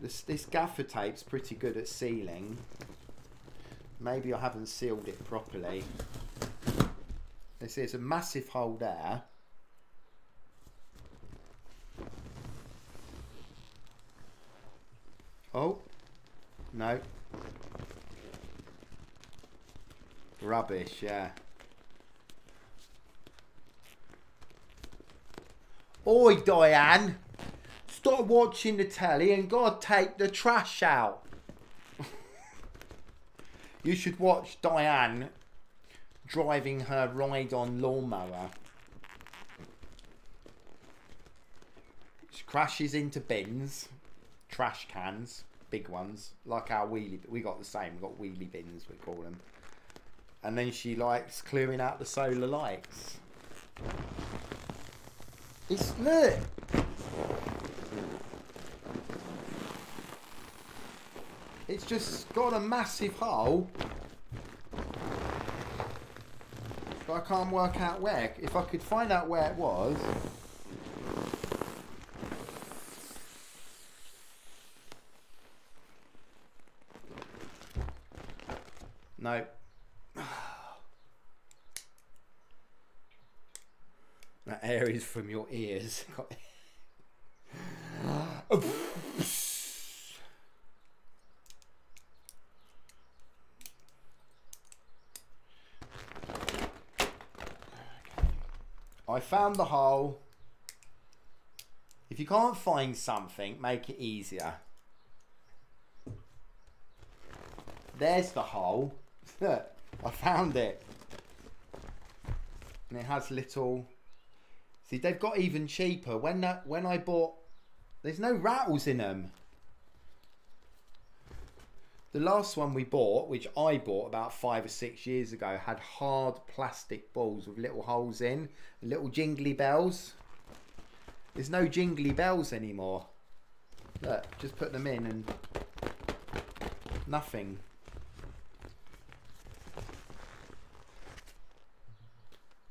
This this gaffer tape's pretty good at sealing. Maybe I haven't sealed it properly. This is a massive hole there. Oh, no. Rubbish, yeah. Oi, Diane. Stop watching the telly and God take the trash out. you should watch Diane driving her ride on lawnmower. She crashes into bins, trash cans, big ones, like our wheelie. We got the same. We got wheelie bins, we call them. And then she likes clearing out the solar lights. It's look. It's just got a massive hole. But I can't work out where. If I could find out where it was. No. From your ears. I found the hole. If you can't find something, make it easier. There's the hole. Look, I found it. And it has little... See, they've got even cheaper. When that, when I bought... There's no rattles in them. The last one we bought, which I bought about five or six years ago, had hard plastic balls with little holes in, little jingly bells. There's no jingly bells anymore. Look, just put them in and nothing.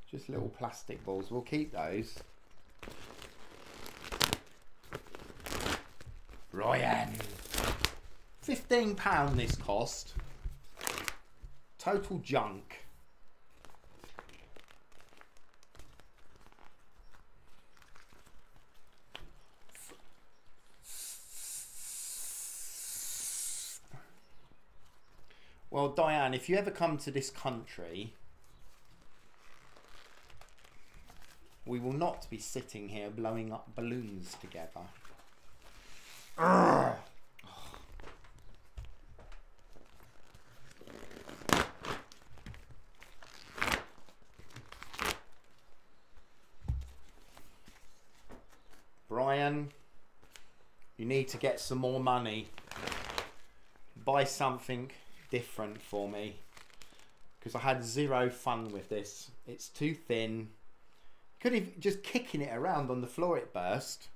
Just little plastic balls. We'll keep those. Ryan. £15 this cost. Total junk. Well, Diane, if you ever come to this country, we will not be sitting here blowing up balloons together. Urgh. Brian, you need to get some more money. Buy something different for me. Because I had zero fun with this. It's too thin. Could have just kicking it around on the floor it burst.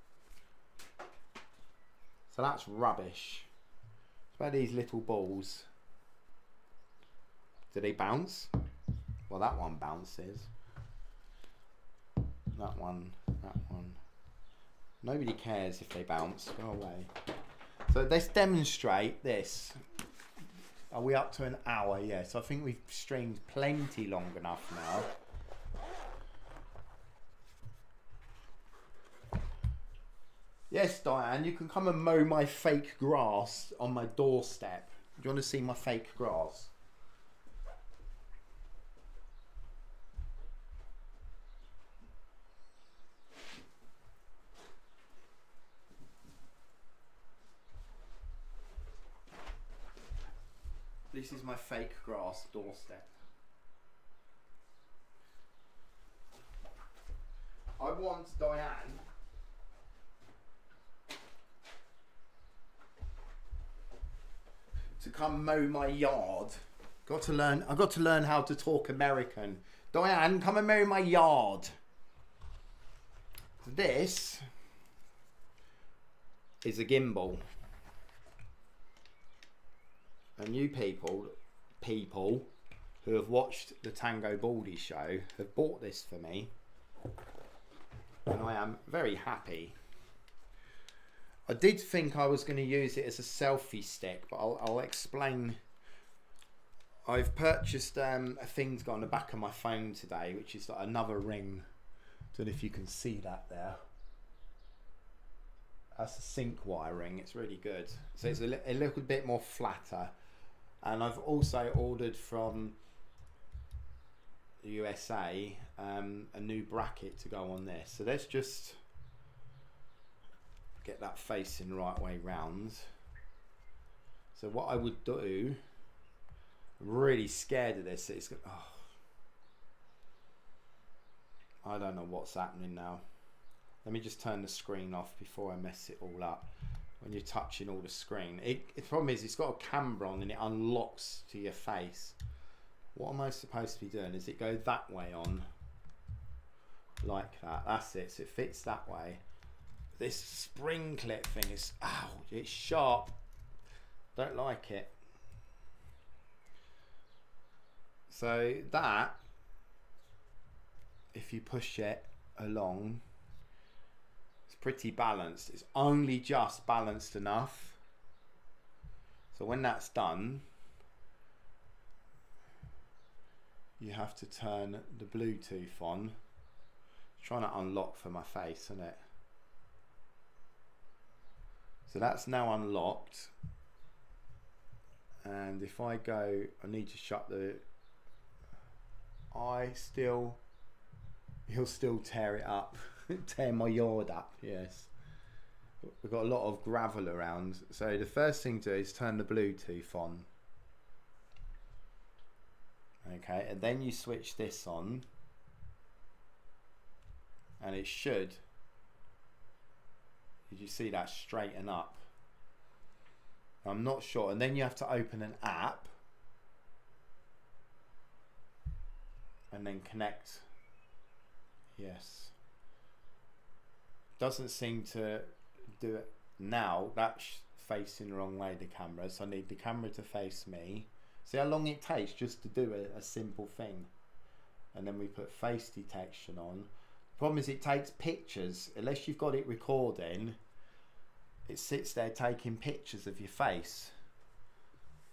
So that's rubbish. What about these little balls? Do they bounce? Well that one bounces. That one, that one. Nobody cares if they bounce. Go away. So let's demonstrate this. Are we up to an hour? Yes, I think we've streamed plenty long enough now. Yes, Diane, you can come and mow my fake grass on my doorstep. Do you want to see my fake grass? This is my fake grass doorstep. I want Diane to come mow my yard. Got to learn. I got to learn how to talk American. Diane, come and mow my yard. This is a gimbal. And you people, people who have watched the Tangobaldy show have bought this for me. And I am very happy. I did think I was going to use it as a selfie stick, but I'll, I'll explain. I've purchased um, a thing to go on the back of my phone today, which is like another ring. Don't know if you can see that there. That's a sync wiring. It's really good. So it's a, a little bit more flatter. And I've also ordered from the USA um, a new bracket to go on this. So let's just get that facing right way round. So what I would do, I'm really scared of this. It's oh, I don't know what's happening now. Let me just turn the screen off before I mess it all up. When you're touching all the screen, it, the problem is it's got a camera on and it unlocks to your face. What am I supposed to be doing? Is it go that way on? Like that. That's it. So it fits that way. This spring clip thing is, ow, it's sharp. Don't like it. So that, if you push it along, it's pretty balanced. It's only just balanced enough. So when that's done, you have to turn the Bluetooth on. Trying to unlock for my face, isn't it? So that's now unlocked. And if I go, I need to shut the, I still, he'll still tear it up, tear my yard up, yes. We've got a lot of gravel around. So the first thing to do is turn the Bluetooth on. Okay, and then you switch this on. And it should, did you see that straighten up? I'm not sure. And then you have to open an app and then connect. Yes. Doesn't seem to do it now. That's facing the wrong way, the camera. So I need the camera to face me. See how long it takes just to do a, a simple thing. And then we put face detection on. Problem is it takes pictures. Unless you've got it recording, it sits there taking pictures of your face.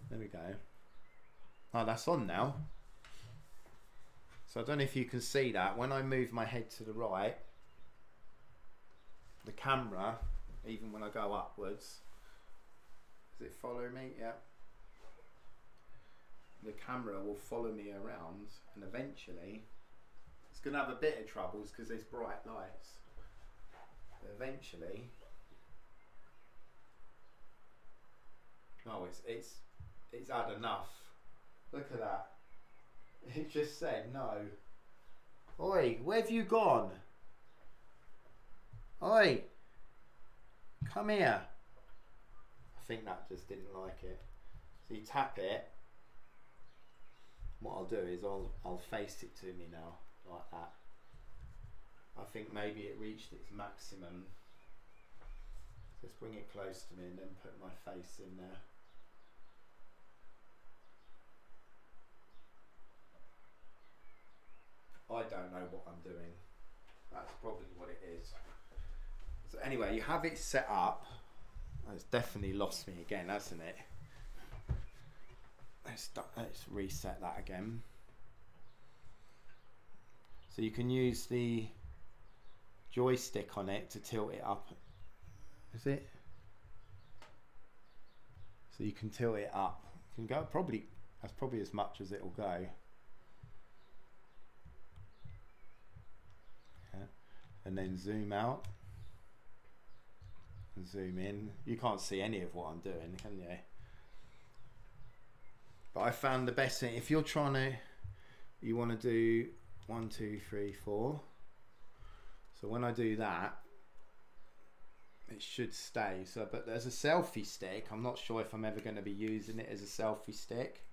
There we go. Oh, that's on now. So I don't know if you can see that. When I move my head to the right, the camera, even when I go upwards, does it follow me? Yeah. The camera will follow me around and eventually going to have a bit of troubles because there's bright lights. But eventually No, it's it's it's had enough. Look at that. It just said no. Oi, where have you gone? Oi, come here. I think that just didn't like it. So you tap it. What I'll do is I'll I'll face it to me now, like that. I think maybe it reached its maximum. Just bring it close to me and then put my face in there. I don't know what I'm doing. That's probably what it is. So anyway, you have it set up. It's definitely lost me again, hasn't it? Let's, let's reset that again. So you can use the joystick on it to tilt it up. Is it? So you can tilt it up. You can go probably that's probably as much as it'll go. and then zoom out and zoom in. You can't see any of what I'm doing, can you? But I found the best thing, if you're trying to, you want to do one, two, three, four. So when I do that, it should stay. So, but there's a selfie stick. I'm not sure if I'm ever going to be using it as a selfie stick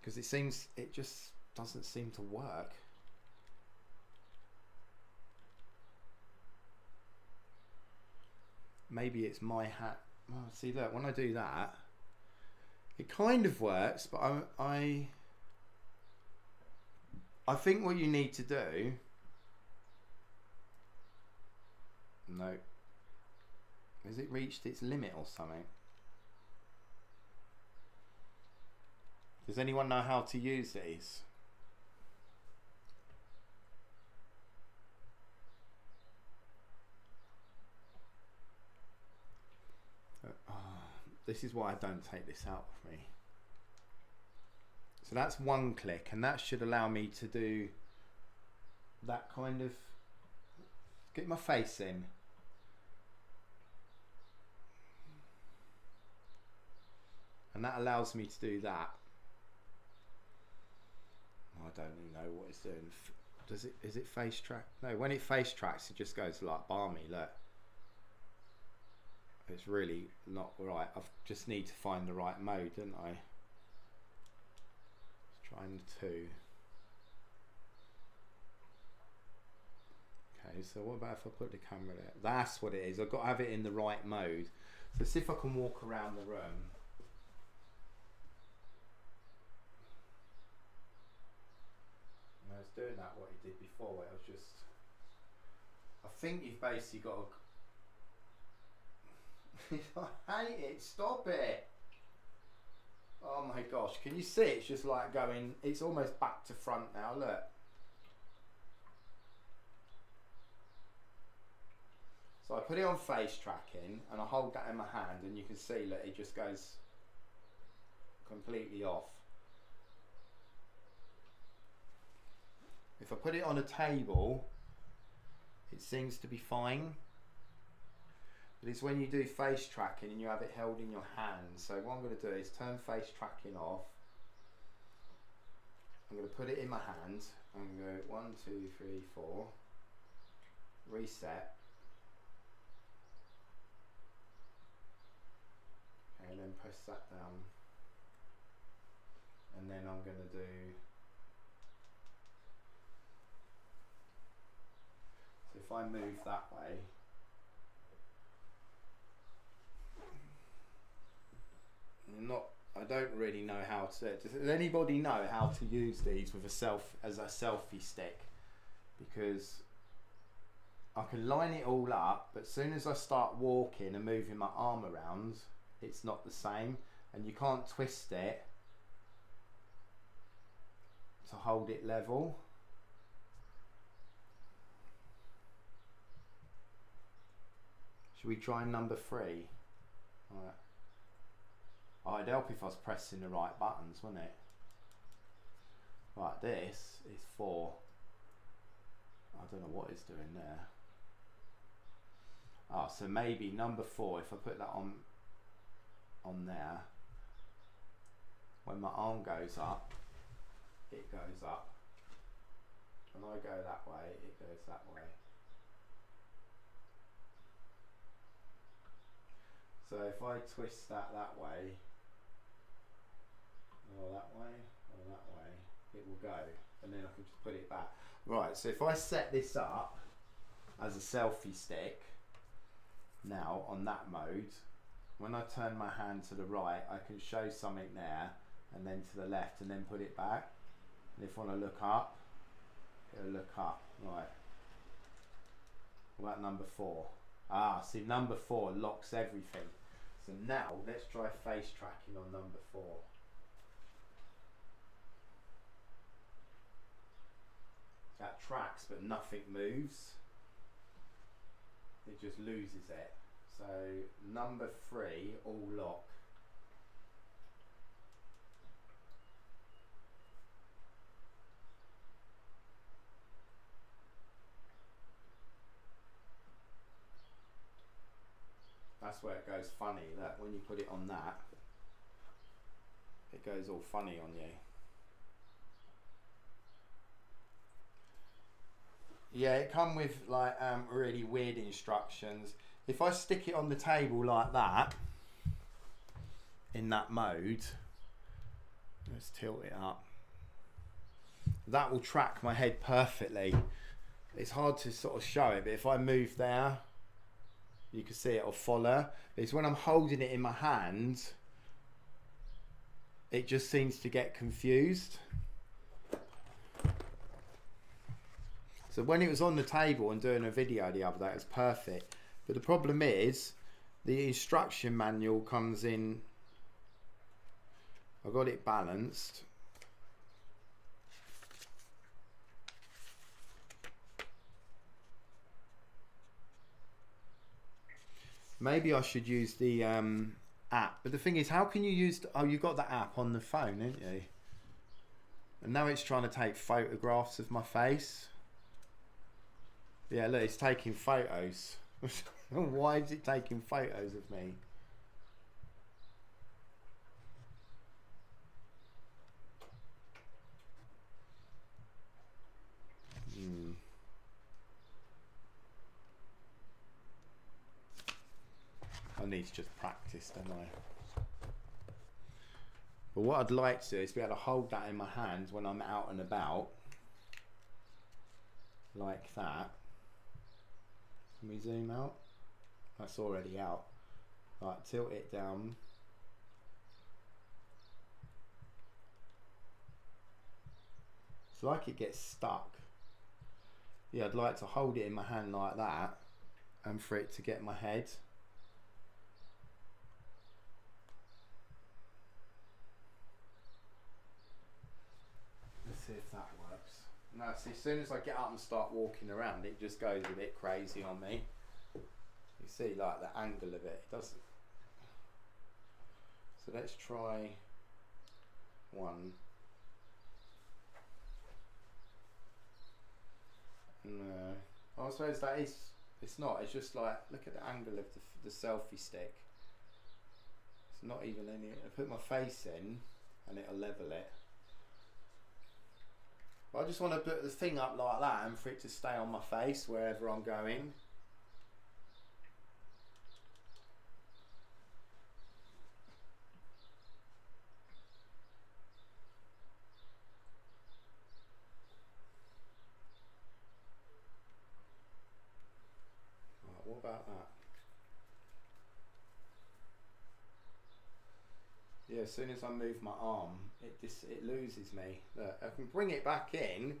because it seems, it just doesn't seem to work. maybe it's my hat. See that when I do that, it kind of works, but I, I, I think what you need to do. No. Has it reached its limit or something? Does anyone know how to use these? Uh, ah, this is why I don't take this out with me. So that's one click and that should allow me to do that kind of, get my face in. And that allows me to do that. Oh, I don't even know what it's doing. does it? Is it face track? No, when it face tracks, it just goes like balmy. Look, it's really not right. I just need to find the right mode, don't I? Let's try the two. Okay, so what about if I put the camera there? That's what it is. I've got to have it in the right mode. So see if I can walk around the room. I was doing that what he did before. I was just. I think you've basically got to. I hate it. Stop it. Oh my gosh! Can you see? It's just like going. It's almost back to front now. Look. So I put it on face tracking and I hold that in my hand and you can see that it just goes completely off. If I put it on a table, it seems to be fine. But it's when you do face tracking and you have it held in your hand. So what I'm going to do is turn face tracking off. I'm going to put it in my hand. I'm going to go one, two, three, four. Reset. And then press that down. And then I'm going to do So if I move that way, not I don't really know how to. Does anybody know how to use these with a self as a selfie stick? Because I can line it all up, but as soon as I start walking and moving my arm around, it's not the same, and you can't twist it to hold it level. Should we try number three? It'd help if I was pressing the right buttons, wouldn't it? Right, this is four. I don't know what it's doing there. Oh, so maybe number four, if I put that on on there, when my arm goes up, it goes up. When I go that way, it goes that way. So if I twist that that way, or that way, or that way, it will go, and then I can just put it back. Right, so if I set this up as a selfie stick, now on that mode, when I turn my hand to the right, I can show something there, and then to the left, and then put it back. And if I want to look up, it'll look up. Right. What about number four? Ah, see, number four locks everything. So now let's try face tracking on number four. That tracks, but nothing moves. It just loses it. So number three, all lock. That's where it goes funny, that when you put it on that, it goes all funny on you. Yeah, it come with like um, really weird instructions. If I stick it on the table like that, in that mode, let's tilt it up. That will track my head perfectly. It's hard to sort of show it, but if I move there, you can see it'll follow. It's when I'm holding it in my hand, it just seems to get confused. So when it was on the table and doing a video the other day, it was perfect. But the problem is, the instruction manual comes in. I got it balanced. Maybe I should use the um, app. But the thing is, how can you use... oh, you got the app on the phone, didn't you? And now it's trying to take photographs of my face. Yeah, look, it's taking photos. Why is it taking photos of me? Hmm. I need to just practice, don't I? But what I'd like to do is be able to hold that in my hands when I'm out and about like that can we zoom out? That's already out. Right, tilt it down. It's like it gets stuck. Yeah, I'd like to hold it in my hand like that and for it to get my head. Let's see if that. No, see, as soon as I get up and start walking around, it just goes a bit crazy on me. You see, like the angle of it, it doesn't. So let's try one. No, oh, I suppose that is. It's not. It's just like look at the angle of the, the selfie stick. It's not even any. I put my face in, and it'll level it. I just want to put the thing up like that, and for it to stay on my face wherever I'm going. As soon as I move my arm, it just it loses me. Look, I can bring it back in,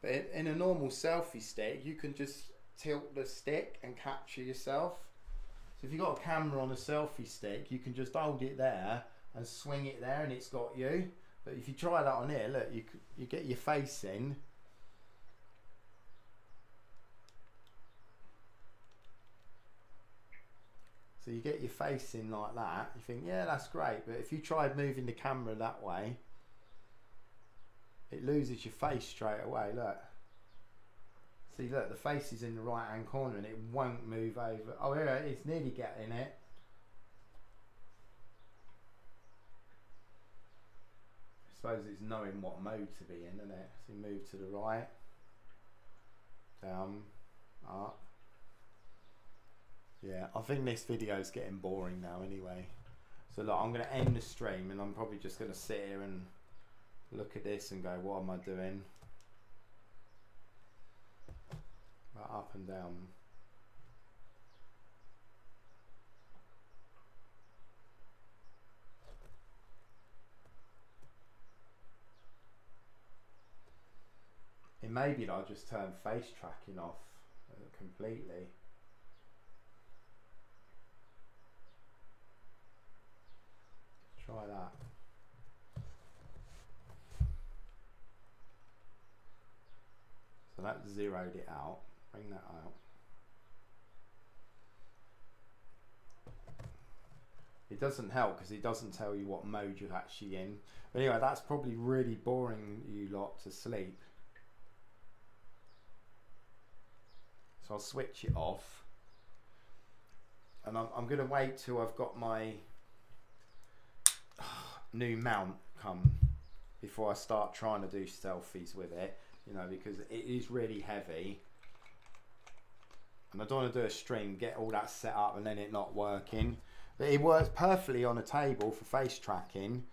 but in, a normal selfie stick, you can just tilt the stick and capture yourself. So if you've got a camera on a selfie stick, you can just hold it there and swing it there, and it's got you. But if you try that on here, look, you you get your face in. So you get your face in like that. You think, yeah, that's great. But if you tried moving the camera that way, it loses your face straight away. Look. See, look, the face is in the right hand corner and it won't move over. Oh, yeah, it's nearly getting it. I suppose it's knowing what mode to be in, isn't it? So move to the right, down, up. Yeah, I think this video is getting boring now anyway. So look, I'm going to end the stream and I'm probably just going to sit here and look at this and go, what am I doing? Right, up and down. It may be that I just turn face tracking off uh, completely. Try that. So that zeroed it out. Bring that out. It doesn't help because it doesn't tell you what mode you're actually in. But anyway, that's probably really boring you lot to sleep. So I'll switch it off. And I'm, I'm going to wait till I've got my new mount come before I start trying to do selfies with it, you know, because it is really heavy. And I don't want to do a stream, get all that set up and then it not working. But it works perfectly on a table for face tracking.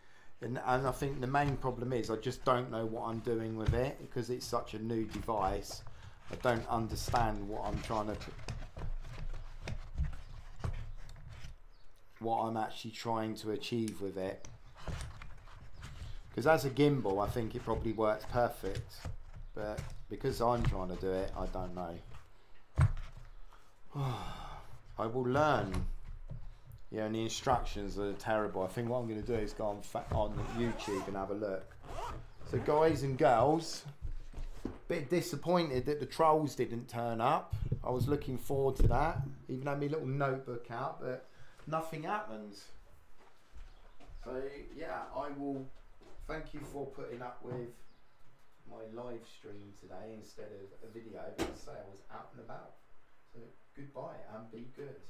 And, and I think the main problem is I just don't know what I'm doing with it because it's such a new device. I don't understand what I'm trying to what I'm actually trying to achieve with it. Because as a gimbal, I think it probably works perfect, but because I'm trying to do it, I don't know. I will learn. Yeah, and the instructions are terrible. I think what I'm going to do is go on on YouTube and have a look. So, guys and girls, bit disappointed that the trolls didn't turn up. I was looking forward to that. Even had my little notebook out, but nothing happens. So yeah, I will thank you for putting up with my live stream today instead of a video. But I say I was out and about. So goodbye and be good.